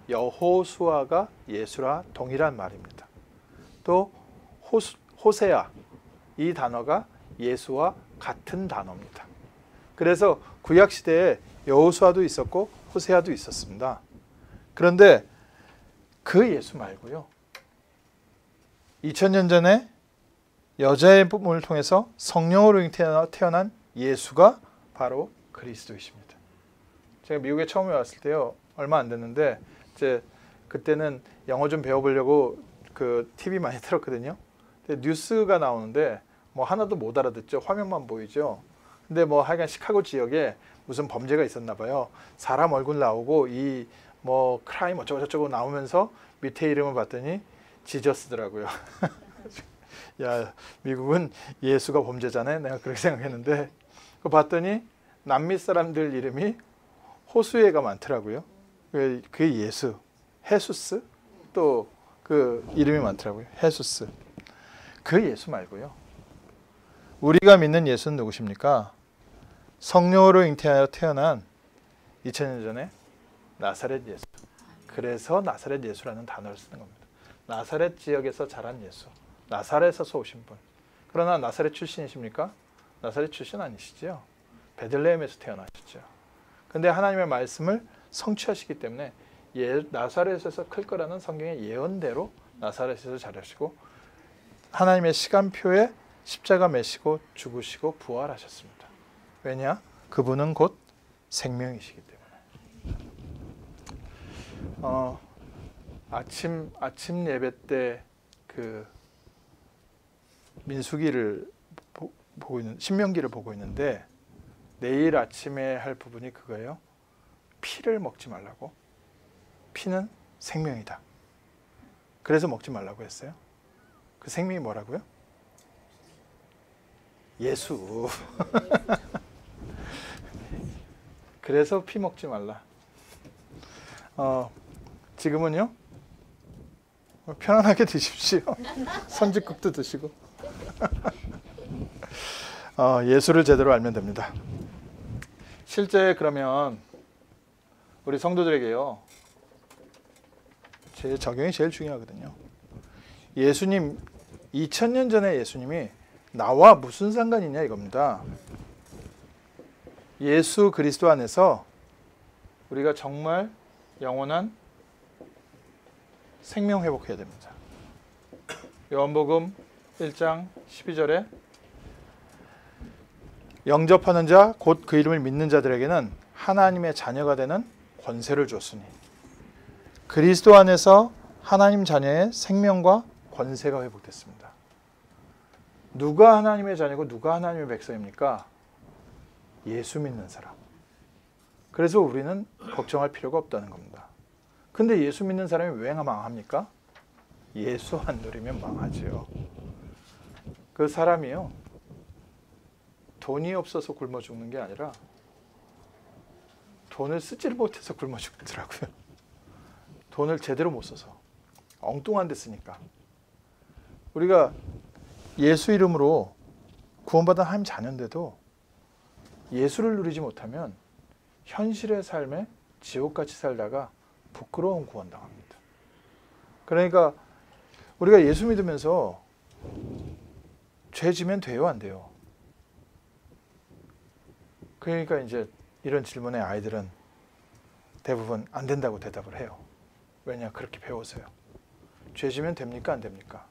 여호수아가 예수라 동일한 말입니다. 또 호수, 호세아 이 단어가 예수와 같은 단어입니다. 그래서 구약 시대에 여호수아도 있었고 호세아도 있었습니다. 그런데 그 예수 말고요. 2000년 전에 여자의 몸을 통해서 성령으로 태어난 예수가 바로 그리스도이십니다. 제가 미국에 처음에 왔을 때요 얼마 안 됐는데 이제 그때는 영어 좀 배워보려고 그 TV 많이 [LAUGHS] 틀었거든요. 근데 뉴스가 나오는데 뭐 하나도 못 알아듣죠. 화면만 보이죠. 근데 뭐 하여간 시카고 지역에 무슨 범죄가 있었나 봐요. 사람 얼굴 나오고 이 뭐 크라임 어쩌고 저쩌고 나오면서 밑에 이름을 봤더니 지저스더라고요. [LAUGHS] 야 미국은 예수가 범죄잖아요. 내가 그렇게 생각했는데 그 봤더니 남미 사람들 이름이 호수에가 많더라고요. 그- 그게 예수, 헤수스 또 그 이름이 많더라고요. 헤수스. 그 예수 말고요. 우리가 믿는 예수는 누구십니까? 성령으로 잉태하여 태어난 2000년 전에 나사렛 예수. 그래서 나사렛 예수라는 단어를 쓰는 겁니다. 나사렛 지역에서 자란 예수. 나사렛에서 오신 분. 그러나 나사렛 출신이십니까? 나사렛 출신 아니시죠? 베들레헴에서 태어나셨죠. 근데 하나님의 말씀을 성취하시기 때문에 예, 나사렛에서 클 거라는 성경의 예언대로 나사렛에서 자라시고 하나님의 시간표에 십자가 매시고 죽으시고 부활하셨습니다. 왜냐? 그분은 곧 생명이시기 때문에. 어, 아침 아침 예배 때 그 민수기를 보, 보고 있는 신명기를 보고 있는데 내일 아침에 할 부분이 그거예요. 피를 먹지 말라고. 피는 생명이다. 그래서 먹지 말라고 했어요. 그 생명이 뭐라고요? 예수. [LAUGHS] 그래서 피 먹지 말라. 어, 지금은요? 편안하게 [LAUGHS] 드십시오. 선지국도 드시고. [LAUGHS] 어, 예수를 제대로 알면 됩니다. 실제 그러면 우리 성도들에게요. 제 적용이 제일 중요하거든요. 예수님 2000년 전에 예수님이 나와 무슨 상관이냐 이겁니다. 예수 그리스도 안에서 우리가 정말 영원한 생명 회복해야 됩니다. 요한복음 1장 12절에 영접하는 자 곧 그 이름을 믿는 자들에게는 하나님의 자녀가 되는 권세를 줬으니 그리스도 안에서 하나님 자녀의 생명과 권세가 회복됐습니다. 누가 하나님의 자녀고 누가 하나님의 백성입니까? 예수 믿는 사람. 그래서 우리는 걱정할 필요가 없다는 겁니다. 근데 예수 믿는 사람이 왜 망합니까? 예수 안 누리면 망하지요. 그 사람이요. 돈이 없어서 굶어 죽는 게 아니라 돈을 쓰지를 못해서 굶어 죽더라고요. 돈을 제대로 못 써서 엉뚱한 데 쓰니까 우리가 예수 이름으로 구원받은 하나님 자녀인데도 예수를 누리지 못하면 현실의 삶에 지옥같이 살다가 부끄러운 구원당합니다. 그러니까 우리가 예수 믿으면서 죄 지면 돼요, 안 돼요? 그러니까 이제 이런 질문에 아이들은 대부분 안 된다고 대답을 해요. 왜냐 그렇게 배워서요. 죄 지면 됩니까 안 됩니까?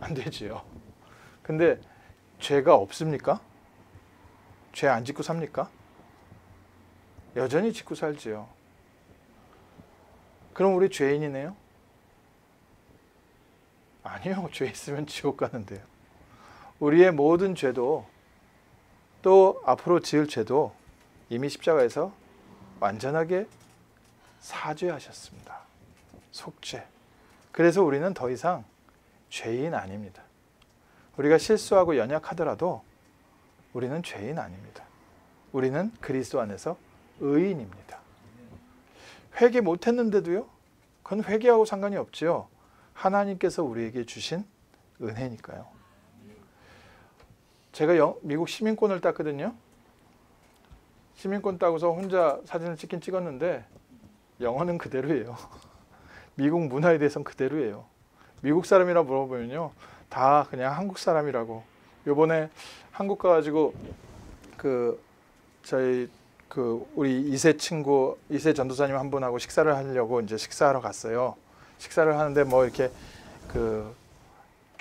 안 되지요. 근데 죄가 없습니까? 죄 안 짓고 삽니까? 여전히 짓고 살지요. 그럼 우리 죄인이네요? 아니요. [LAUGHS] 죄 있으면 지옥 가는데요. 우리의 모든 죄도 또 앞으로 지을 죄도 이미 십자가에서 완전하게 사죄하셨습니다. 속죄. 그래서 우리는 더 이상 죄인 아닙니다. 우리가 실수하고 연약하더라도 우리는 죄인 아닙니다. 우리는 그리스도 안에서 의인입니다. 회개 못했는데도요? 그건 회개하고 상관이 없지요. 하나님께서 우리에게 주신 은혜니까요. 제가 영, 미국 시민권을 땄거든요. 시민권 따고서 혼자 사진을 찍긴 찍었는데 영어는 그대로예요. [LAUGHS] 미국 문화에 대해서는 그대로예요. 미국 사람이라 물어보면요. 다 그냥 한국 사람이라고. 요번에 한국 가가지고 그 저희 그 우리 이세 친구 이세 전도사님 한 분하고 식사를 하려고 이제 식사하러 갔어요. 식사를 하는데 뭐 이렇게 그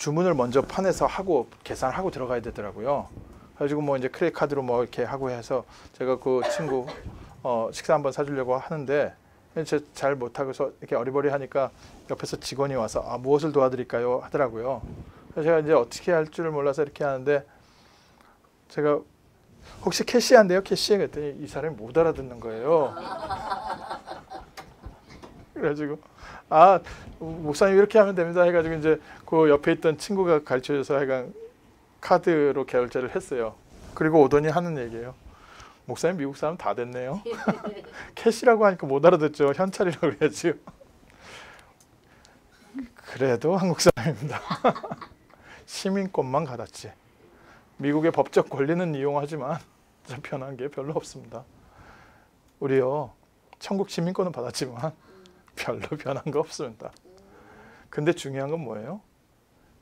주문을 먼저 판에서 하고 계산을 하고 들어가야 되더라고요. 가지고 뭐 이제 credit card로 뭐 이렇게 하고 해서 제가 그 친구 어, 식사 한번 사주려고 하는데 제가 잘 못하고서 이렇게 어리버리 하니까 옆에서 직원이 와서 아, 무엇을 도와드릴까요 하더라고요. 그래서 제가 이제 어떻게 할 줄을 몰라서 이렇게 하는데 제가 혹시 cash 안 돼요 cash 그랬더니 이 사람이 못 알아듣는 거예요. 그래가지고 아 목사님 이렇게 하면 됩니다 해가지고 이제 그 옆에 있던 친구가 가르쳐줘서 하여간 카드로 결제를 했어요. 그리고 오더니 하는 얘기예요. 목사님 미국 사람 다 됐네요. [LAUGHS] 캐시라고 하니까 못 알아듣죠. 현찰이라고 그래야지요. 그래도 한국 사람입니다. [LAUGHS] 시민권만 받았지. 미국의 법적 권리는 이용하지만 변한 게 별로 없습니다. 우리요 천국 시민권은 받았지만 별로 변한 거 없습니다. 근데 중요한 건 뭐예요?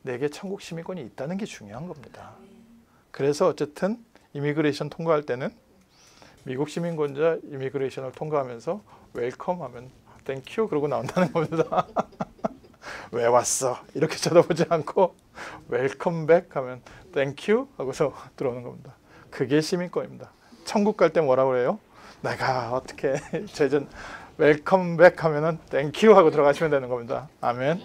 내게 천국 시민권이 있다는 게 중요한 겁니다. 그래서 어쨌든 immigration 통과할 때는 미국 시민권자 immigration을 통과하면서 welcome 하면 thank you 그러고 나온다는 겁니다. [LAUGHS] 왜 왔어? 이렇게 쳐다보지 않고 welcome back 하면 thank you 하고서 들어오는 겁니다. 그게 시민권입니다. 천국 갈 때 뭐라고 그래요? 내가 어떻게 [LAUGHS] 제전 welcome back 하면은 thank you 하고 들어가시면 되는 겁니다. 아멘.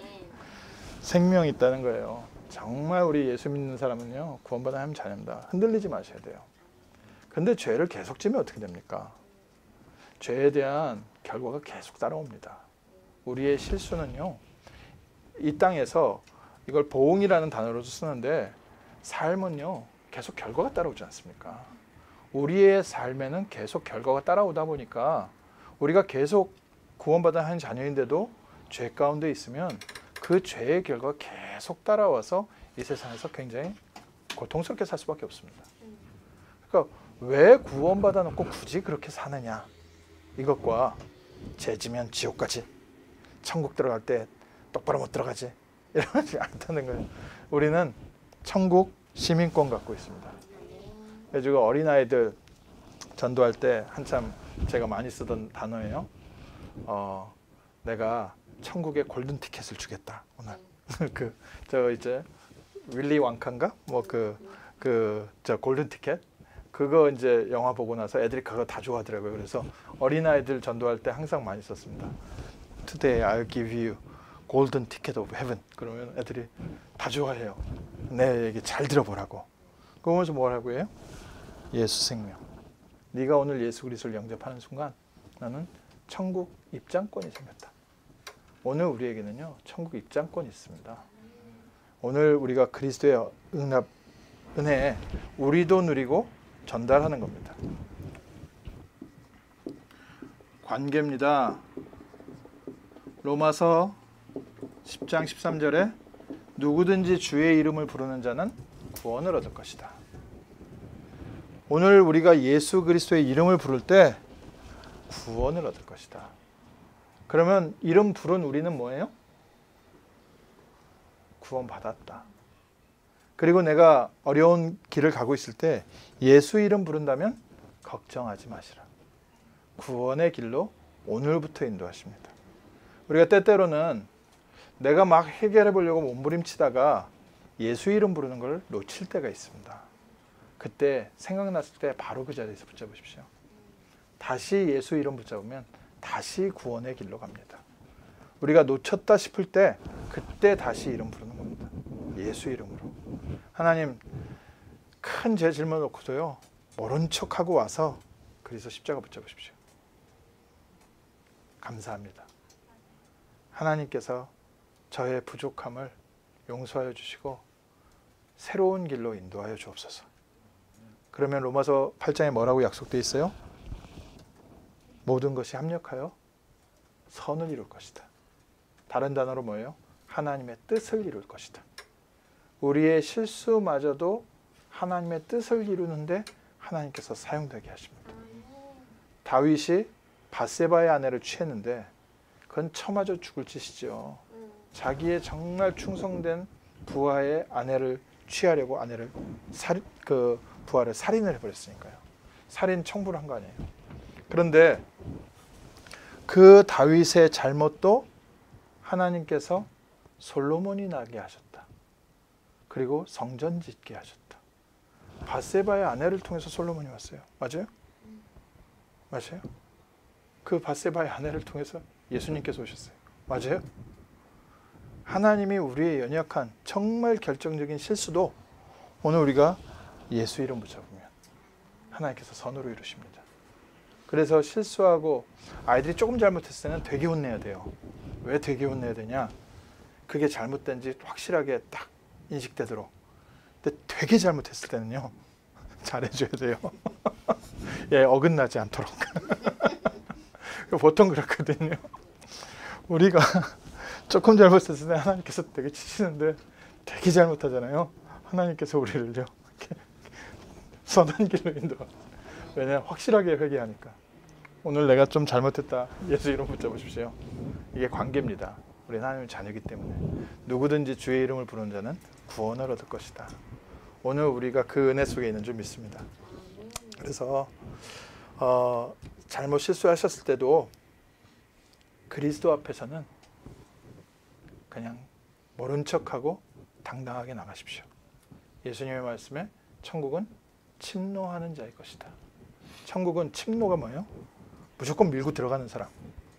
생명이 있다는 거예요. 정말 우리 예수 믿는 사람은요 구원받아 하나님 자녀입니다. 흔들리지 마셔야 돼요. 근데 죄를 계속 지면 어떻게 됩니까? 죄에 대한 결과가 계속 따라옵니다. 우리의 실수는요 이 땅에서 이걸 보응이라는 단어로 쓰는데 삶은요 계속 결과가 따라오지 않습니까? 우리의 삶에는 계속 결과가 따라오다 보니까 우리가 계속 구원받은 한 자녀인데도 죄 가운데 있으면 그 죄의 결과가 계속 따라와서 이 세상에서 굉장히 고통스럽게 살 수밖에 없습니다. 그러니까 왜 구원받아 놓고 굳이 그렇게 사느냐 이것과 죄지면 지옥까지 천국 들어갈 때 똑바로 못 들어가지 [LAUGHS] 이러지 않다는 거예요. 우리는 천국 시민권 갖고 있습니다. 그래가지고 어린아이들 전도할 때 한참 제가 많이 쓰던 단어예요. 어, 내가 천국에 골든 티켓을 주겠다 오늘. [LAUGHS] 그 저 이제 윌리 왕칸가 뭐 그 그 저 골든 티켓 그거 이제 영화 보고 나서 애들이 그거 다 좋아하더라고요. 그래서 어린아이들 전도할 때 항상 많이 썼습니다. Today I'll give you golden ticket of heaven. 그러면 애들이 다 좋아해요. 내 얘기 잘 들어보라고. 그러면서 뭐라고 해요? 예수 생명. 네가 오늘 예수 그리스도를 영접하는 순간 나는 천국 입장권이 생겼다. 오늘 우리에게는요 천국 입장권이 있습니다. 오늘 우리가 그리스도의 응답 은혜에 우리도 누리고 전달하는 겁니다. 관계입니다. 로마서 10장 13절에 누구든지 주의 이름을 부르는 자는 구원을 얻을 것이다. 오늘 우리가 예수 그리스도의 이름을 부를 때 구원을 얻을 것이다. 그러면 이름 부른 우리는 뭐예요? 구원 받았다. 그리고 내가 어려운 길을 가고 있을 때 예수 이름 부른다면 걱정하지 마시라. 구원의 길로 오늘부터 인도하십니다. 우리가 때때로는 내가 막 해결해 보려고 몸부림치다가 예수 이름 부르는 걸 놓칠 때가 있습니다. 그때 생각났을 때 바로 그 자리에서 붙잡으십시오. 다시 예수 이름 붙잡으면 다시 구원의 길로 갑니다. 우리가 놓쳤다 싶을 때 그때 다시 이름 부르는 겁니다. 예수 이름으로. 하나님 큰죄 짊어 놓고도요. 모른 척하고 와서 그래서 십자가 붙잡으십시오. 감사합니다. 하나님께서 저의 부족함을 용서하여 주시고 새로운 길로 인도하여 주옵소서. 그러면 로마서 8장에 뭐라고 약속되어 있어요? 모든 것이 합력하여 선을 이룰 것이다. 다른 단어로 뭐예요? 하나님의 뜻을 이룰 것이다. 우리의 실수마저도 하나님의 뜻을 이루는데 하나님께서 사용되게 하십니다. 다윗이 바세바의 아내를 취했는데 그건 처마저 죽을 짓이죠. 자기의 정말 충성된 부하의 아내를 취하려고 아내를 살, 그 부하를 살인을 해버렸으니까요. 살인 청부를 한 거 아니에요. 그런데 그 다윗의 잘못도 하나님께서 솔로몬이 나게 하셨다. 그리고 성전 짓게 하셨다. 바세바의 아내를 통해서 솔로몬이 왔어요. 맞아요? 맞아요? 그 바세바의 아내를 통해서 예수님께서 오셨어요. 맞아요? 하나님이 우리의 연약한 정말 결정적인 실수도 오늘 우리가 예수 이름 붙잡으면 하나님께서 선으로 이루십니다. 그래서 실수하고 아이들이 조금 잘못했을 때는 되게 혼내야 돼요. 왜 되게 혼내야 되냐? 그게 잘못된지 확실하게 딱 인식되도록. 근데 되게 잘못했을 때는요. [LAUGHS] 잘해줘야 돼요. [LAUGHS] 예, 어긋나지 않도록. [LAUGHS] 보통 그렇거든요. 우리가 조금 잘못했을 때 하나님께서 되게 치시는데 되게 잘못하잖아요. 하나님께서 우리를요. 이렇게 선한 길로 인도. 왜냐 확실하게 회개하니까. 오늘 내가 좀 잘못했다. 예수 이름 붙잡으십시오. 이게 관계입니다. 우리 하나님의 자녀이기 때문에 누구든지 주의 이름을 부르는 자는 구원을 얻을 것이다. 오늘 우리가 그 은혜 속에 있는 줄 믿습니다. 그래서 어, 잘못 실수하셨을 때도 그리스도 앞에서는 그냥 모른 척하고 당당하게 나가십시오. 예수님의 말씀에 천국은 침노하는 자일 것이다. 천국은 침노가 뭐예요? 무조건 밀고 들어가는 사람,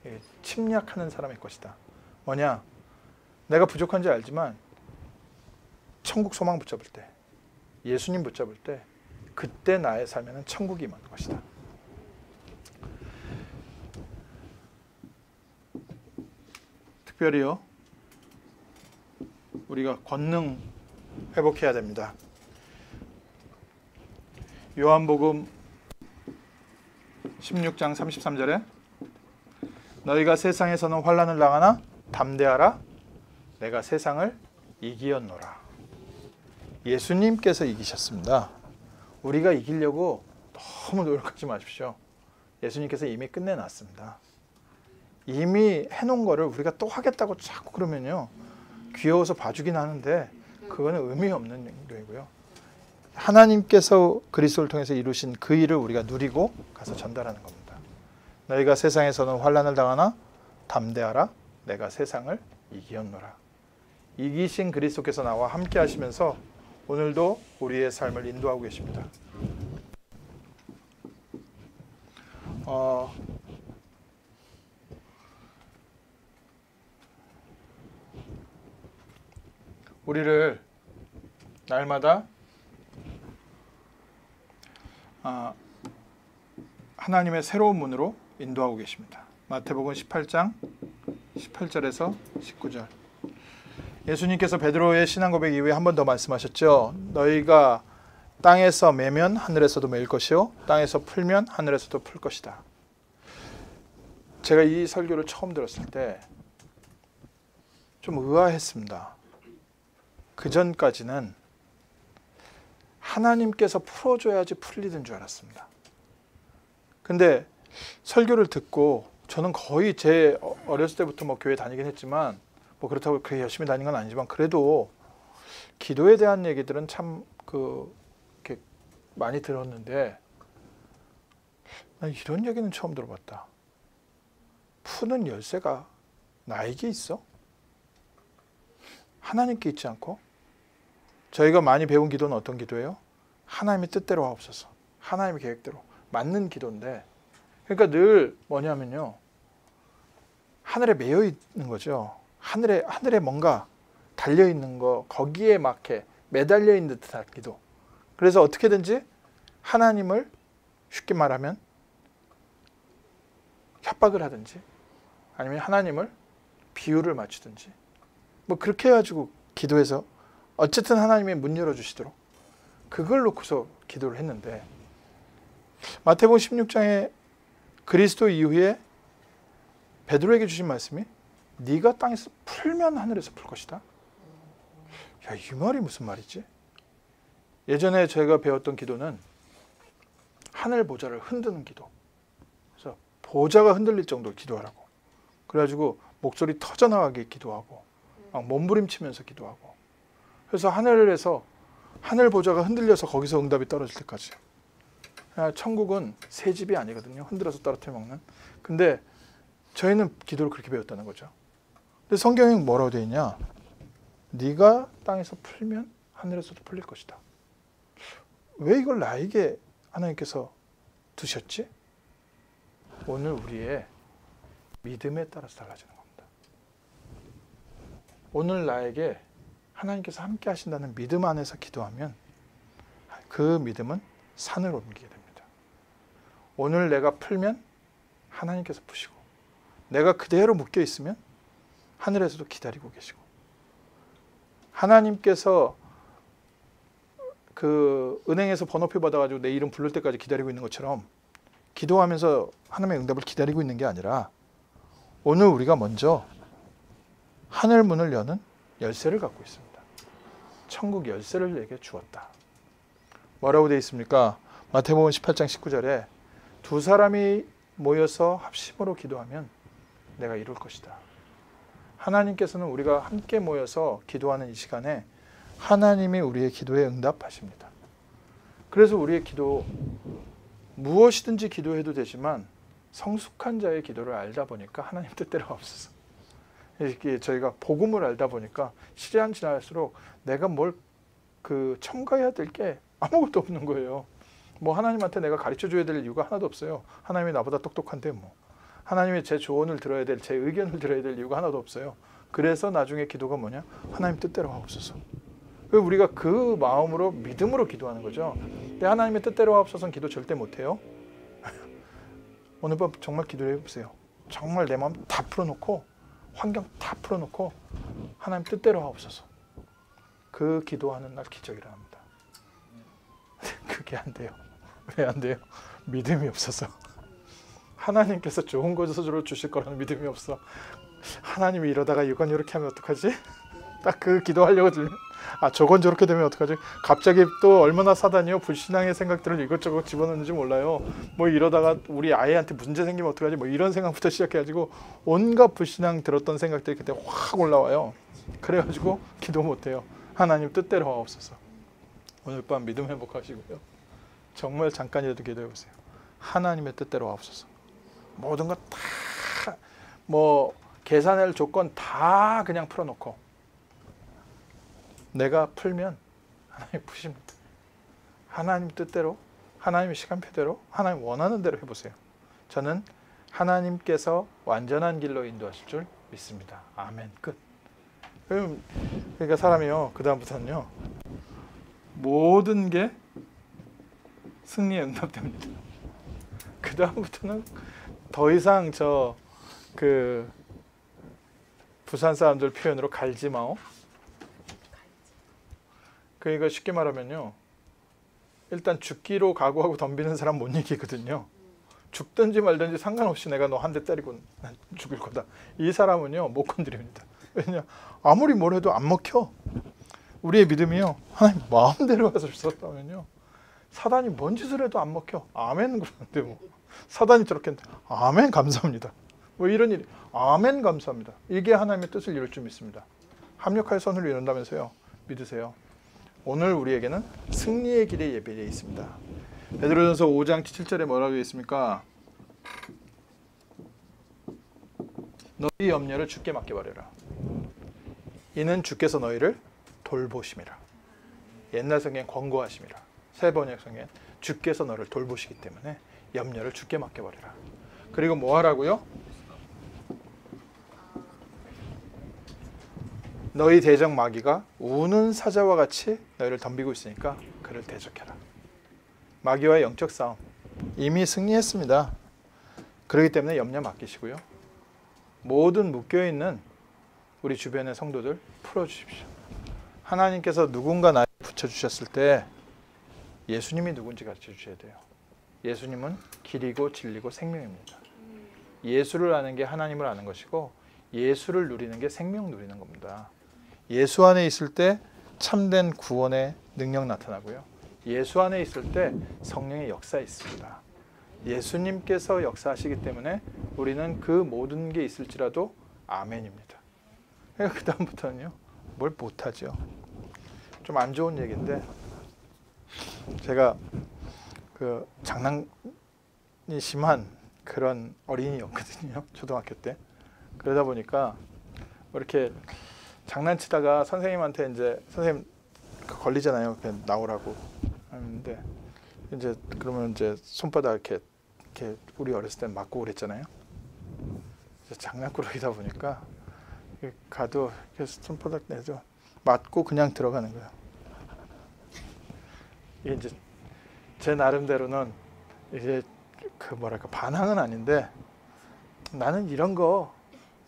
예, 침략하는 사람일 것이다. 뭐냐? 내가 부족한지 알지만 천국 소망 붙잡을 때, 예수님 붙잡을 때, 그때 나의 삶에는 천국이 임할 것이다. 특별히요, 우리가 권능 회복해야 됩니다. 요한복음 16장 33절에 너희가 세상에서는 환란을 당하나 담대하라 내가 세상을 이기었노라. 예수님께서 이기셨습니다. 우리가 이기려고 너무 노력하지 마십시오. 예수님께서 이미 끝내놨습니다. 이미 해놓은 거를 우리가 또 하겠다고 자꾸 그러면요. 귀여워서 봐주긴 하는데 그거는 의미 없는 행동이고요. 하나님께서 그리스도를 통해서 이루신 그 일을 우리가 누리고 가서 전달하는 겁니다. 너희가 세상에서는 환란을 당하나 담대하라 내가 세상을 이기었노라. 이기신 그리스도께서 나와 함께 하시면서 오늘도 우리의 삶을 인도하고 계십니다. 어, 우리를 날마다 아, 하나님의 새로운 문으로 인도하고 계십니다. 마태복음 18장 18절에서 19절. 예수님께서 베드로의 신앙 고백 이후에 한 번 더 말씀하셨죠. 너희가 땅에서 매면 하늘에서도 매일 것이요 땅에서 풀면 하늘에서도 풀 것이다. 제가 이 설교를 처음 들었을 때 좀 의아했습니다. 그 전까지는 하나님께서 풀어줘야지 풀리는 줄 알았습니다. 근데 설교를 듣고 저는 거의 제 어렸을 때부터 뭐 교회 다니긴 했지만 뭐 그렇다고 그렇게 열심히 다닌 건 아니지만 그래도 기도에 대한 얘기들은 참그 많이 들었는데 난 이런 얘기는 처음 들어봤다. 푸는 열쇠가 나에게 있어? 하나님께 있지 않고 저희가 많이 배운 기도는 어떤 기도예요? 하나님의 뜻대로 하옵소서. 하나님의 계획대로 맞는 기도인데 그러니까 늘 뭐냐면요. 하늘에 매여 있는 거죠. 하늘에 하늘에 뭔가 달려 있는 거 거기에 막해 매달려 있는 듯한 기도. 그래서 어떻게든지 하나님을 쉽게 말하면 협박을 하든지 아니면 하나님을 비유를 맞추든지 뭐 그렇게 해가지고 기도해서 어쨌든 하나님이 문 열어주시도록 그걸 놓고서 기도를 했는데 마태복음 16장에 그리스도 이후에 베드로에게 주신 말씀이 네가 땅에서 풀면 하늘에서 풀 것이다. 야, 이 말이 무슨 말이지? 예전에 제가 배웠던 기도는 하늘 보좌를 흔드는 기도. 그래서 보좌가 흔들릴 정도로 기도하라고. 그래가지고 목소리 터져나가게 기도하고 막 몸부림치면서 기도하고 그래서 하늘에서 하늘 보좌가 흔들려서 거기서 응답이 떨어질 때까지. 천국은 새 집이 아니거든요. 흔들어서 떨어뜨려 먹는. 근데 저희는 기도를 그렇게 배웠다는 거죠. 근데 성경에 뭐라고 되어 있냐? 네가 땅에서 풀면 하늘에서도 풀릴 것이다. 왜 이걸 나에게 하나님께서 두셨지? 오늘 우리의 믿음에 따라서 달라지는 겁니다. 오늘 나에게 하나님께서 함께 하신다는 믿음 안에서 기도하면 그 믿음은 산을 옮기게 됩니다. 오늘 내가 풀면 하나님께서 푸시고 내가 그대로 묶여 있으면 하늘에서도 기다리고 계시고 하나님께서 그 은행에서 번호표 받아가지고 내 이름 부를 때까지 기다리고 있는 것처럼 기도하면서 하나님의 응답을 기다리고 있는 게 아니라 오늘 우리가 먼저 하늘 문을 여는 열쇠를 갖고 있습니다. 천국 열쇠를 내게 주었다. 뭐라고 되어 있습니까? 마태복음 18장 19절에 두 사람이 모여서 합심으로 기도하면 내가 이룰 것이다. 하나님께서는 우리가 함께 모여서 기도하는 이 시간에 하나님이 우리의 기도에 응답하십니다. 그래서 우리의 기도 무엇이든지 기도해도 되지만 성숙한 자의 기도를 알다 보니까 하나님 뜻대로 없어서 이렇게 저희가 복음을 알다 보니까 시간 지날수록 내가 뭘 그 첨가해야 될 게 아무것도 없는 거예요. 뭐 하나님한테 내가 가르쳐 줘야 될 이유가 하나도 없어요. 하나님이 나보다 똑똑한데 뭐 하나님의 제 조언을 들어야 될 제 의견을 들어야 될 이유가 하나도 없어요. 그래서 나중에 기도가 뭐냐? 하나님 뜻대로 하옵소서. 우리가 그 마음으로 믿음으로 기도하는 거죠. 근데 하나님의 뜻대로 하옵소서는 기도 절대 못 해요. 오늘 밤 정말 기도해 보세요. 정말 내 마음 다 풀어놓고 환경 다 풀어놓고 하나님 뜻대로 하옵소서. 그 기도하는 날 기적이 일어납니다. [LAUGHS] 그게 안 돼요. 왜 안 돼요? 믿음이 없어서. 하나님께서 좋은 것으로 주실 거라는 믿음이 없어. 하나님이 이러다가 이건 이렇게 하면 어떡하지? 딱 그 기도하려고 들면 아 저건 저렇게 되면 어떡하지? 갑자기 또 얼마나 사단이요 불신앙의 생각들을 이것저것 집어넣는지 몰라요. 뭐 이러다가 우리 아이한테 문제 생기면 어떡하지? 뭐 이런 생각부터 시작해가지고 온갖 불신앙 들었던 생각들이 그때 확 올라와요. 그래가지고 기도 못해요. 하나님 뜻대로 하옵소서. 오늘 밤 믿음 회복하시고요. 정말 잠깐이라도 기도해 보세요. 하나님의 뜻대로 하옵소서. 모든 것다뭐 계산할 조건 다 그냥 풀어놓고 내가 풀면 하나님 푸십니다. 하나님 뜻대로 하나님 시간표대로 하나님 원하는 대로 해보세요. 저는 하나님께서 완전한 길로 인도하실 줄 믿습니다. 아멘. 끝. 그러니까 사람이요. 그 다음부터는요. 모든 게 승리에 응답됩니다. 그 다음부터는 더 이상 저 그 부산 사람들 표현으로 갈지 마오. 그러니까 쉽게 말하면요. 일단 죽기로 각오하고 덤비는 사람 못 이기거든요. 죽든지 말든지 상관없이 내가 너 한 대 때리고 죽을 거다. 이 사람은요 못 건드립니다. 왜냐 아무리 뭘 해도 안 먹혀. 우리의 믿음이요 하나님 마음대로 가서 주셨다면요 사단이 뭔 짓을 해도 안 먹혀. 아멘 그러는데 뭐 사단이 저렇게 아멘 감사합니다. 뭐 이런 일이 아멘 감사합니다. 이게 하나님의 뜻을 이룰 줄 믿습니다. 합력하여 선을 이룬다면서요. 믿으세요. 오늘 우리에게는 승리의 길에 예배되어 있습니다. 베드로전서 5장 7절에 뭐라고 있습니까? 너희 염려를 주께 맡겨버려라. 이는 주께서 너희를 돌보심이라. 옛날 성경 권고하심이라. 새 번역 성경 주께서 너를 돌보시기 때문에 염려를 주께 맡겨버려라. 그리고 뭐 하라고요? 너희 대적 마귀가 우는 사자와 같이 너희를 덤비고 있으니까 그를 대적해라. 마귀와의 영적 싸움 이미 승리했습니다. 그렇기 때문에 염려 맡기시고요. 모든 묶여 있는 우리 주변의 성도들 풀어 주십시오. 하나님께서 누군가 나에 붙여 주셨을 때 예수님이 누군지 가르쳐 주셔야 돼요. 예수님은 길이고 진리고 생명입니다. 예수를 아는 게 하나님을 아는 것이고 예수를 누리는 게 생명 누리는 겁니다. 예수 안에 있을 때 참된 구원의 능력 나타나고요. 예수 안에 있을 때 성령의 역사 있습니다. 예수님께서 역사하시기 때문에 우리는 그 모든 게 있을지라도 아멘입니다. 그 다음부터는요, 뭘 못하죠. 좀 안 좋은 얘기인데 제가 그 장난이 심한 그런 어린이였거든요. 초등학교 때. 그러다 보니까 뭐 이렇게 장난치다가 선생님한테 이제 선생님 걸리잖아요. 그냥 나오라고. 하는데 이제 그러면 이제 손바닥 이렇게 이렇게 우리 어렸을 때 맞고 그랬잖아요. 장난꾸러기다 보니까 가도 이렇게 손바닥 내죠 맞고 그냥 들어가는 거예요. 이게 이제 제 나름대로는 이제 그 뭐랄까 반항은 아닌데 나는 이런 거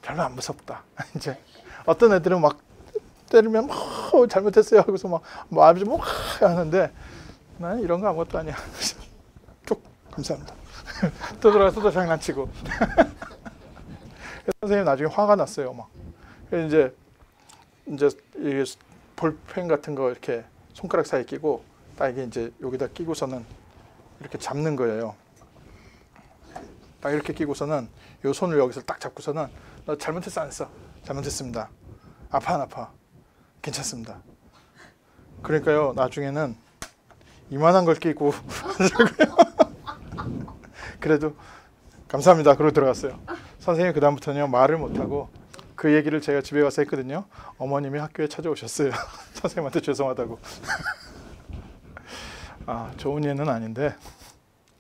별로 안 무섭다. [LAUGHS] 이제 어떤 애들은 막 때리면 막 어, 잘못했어요 하고서 막 마음이 좀 하는데 나는 이런 거 아무것도 아니야. [LAUGHS] 쭉 감사합니다. [LAUGHS] 또 들어가서 또 장난치고 [LAUGHS] 선생님 나중에 화가 났어요 막. 이제 이제 이게 볼펜 같은 거 이렇게 손가락 사이에 끼고 딱 이게 이제 여기다 끼고서는 이렇게 잡는 거예요. 딱 이렇게 끼고서는 요 손을 여기서 딱 잡고서는 너 잘못했어 안 했어? 잘못했습니다. 아파 안 아파? 괜찮습니다. 그러니까요 나중에는 이만한 걸 끼고 [LAUGHS] 그래도 감사합니다. 그러고 들어갔어요. 선생님 그 다음부터는요 말을 못하고 그 얘기를 제가 집에 가서 했거든요. 어머님이 학교에 찾아오셨어요. [LAUGHS] 선생님한테 죄송하다고. [LAUGHS] 아 좋은 예는 아닌데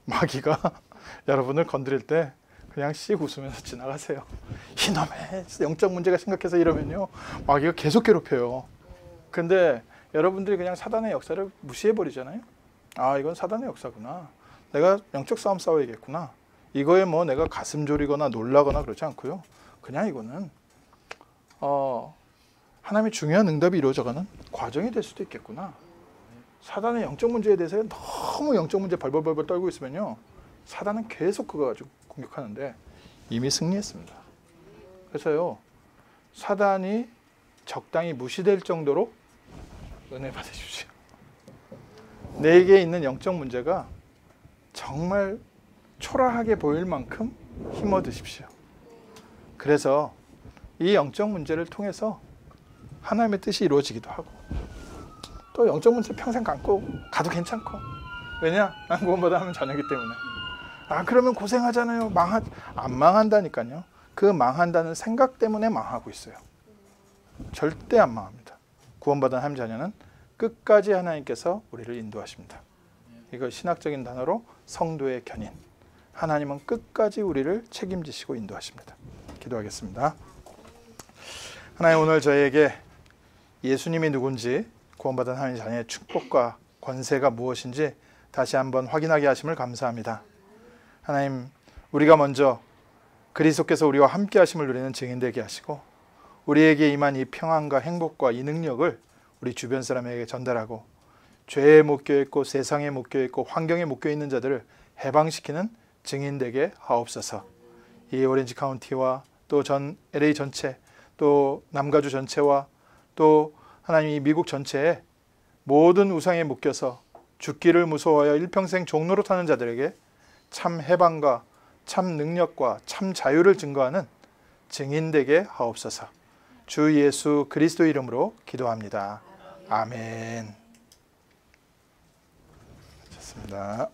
마귀가 여러분을 건드릴 때 그냥 씩 웃으면서 지나가세요. [LAUGHS] 이놈의 영적 문제가 심각해서 이러면요 마귀가 계속 괴롭혀요. 근데 여러분들이 그냥 사단의 역사를 무시해 버리잖아요. 아 이건 사단의 역사구나. 내가 영적 싸움 싸워야겠구나. 이거에 뭐 내가 가슴 졸이거나 놀라거나 그렇지 않고요. 그냥 이거는 어 하나님의 중요한 응답이 이루어져가는 과정이 될 수도 있겠구나. 사단의 영적 문제에 대해서 너무 영적 문제 벌벌벌벌 떨고 있으면요. 사단은 계속 그거 가지고 공격하는데 이미 승리했습니다. 그래서요. 사단이 적당히 무시될 정도로 은혜 받으십시오. 내게 있는 영적 문제가 정말 초라하게 보일 만큼 힘어 드십시오. 그래서 이 영적 문제를 통해서 하나님의 뜻이 이루어지기도 하고 또 영적 문제 평생 감고 가도 괜찮고 왜냐? 난 구원받아 하면 자녀기 때문에 아 그러면 고생하잖아요. 망하 안 망한다니까요. 그 망한다는 생각 때문에 망하고 있어요. 절대 안 망합니다. 구원받은 하나님 자녀는 끝까지 하나님께서 우리를 인도하십니다. 이거 신학적인 단어로 성도의 견인. 하나님은 끝까지 우리를 책임지시고 인도하십니다. 기도하겠습니다. 하나님 오늘 저에게 예수님이 누군지 구원받은 하나님 자녀의 축복과 권세가 무엇인지 다시 한번 확인하게 하심을 감사합니다. 하나님 우리가 먼저 그리스도께서 우리와 함께 하심을 누리는 증인 되게 하시고 우리에게 임한 이 평안과 행복과 이 능력을 우리 주변 사람에게 전달하고 죄에 묶여 있고 세상에 묶여 있고 환경에 묶여 있는 자들을 해방시키는 증인 되게 하옵소서. 이 오렌지 카운티와 또 전 LA 전체 또 남가주 전체와 또 하나님 이 미국 전체에 모든 우상에 묶여서 죽기를 무서워하여 일평생 종로로 타는 자들에게 참 해방과 참 능력과 참 자유를 증거하는 증인 되게 하옵소서. 주 예수 그리스도 이름으로 기도합니다. 아멘. 좋습니다.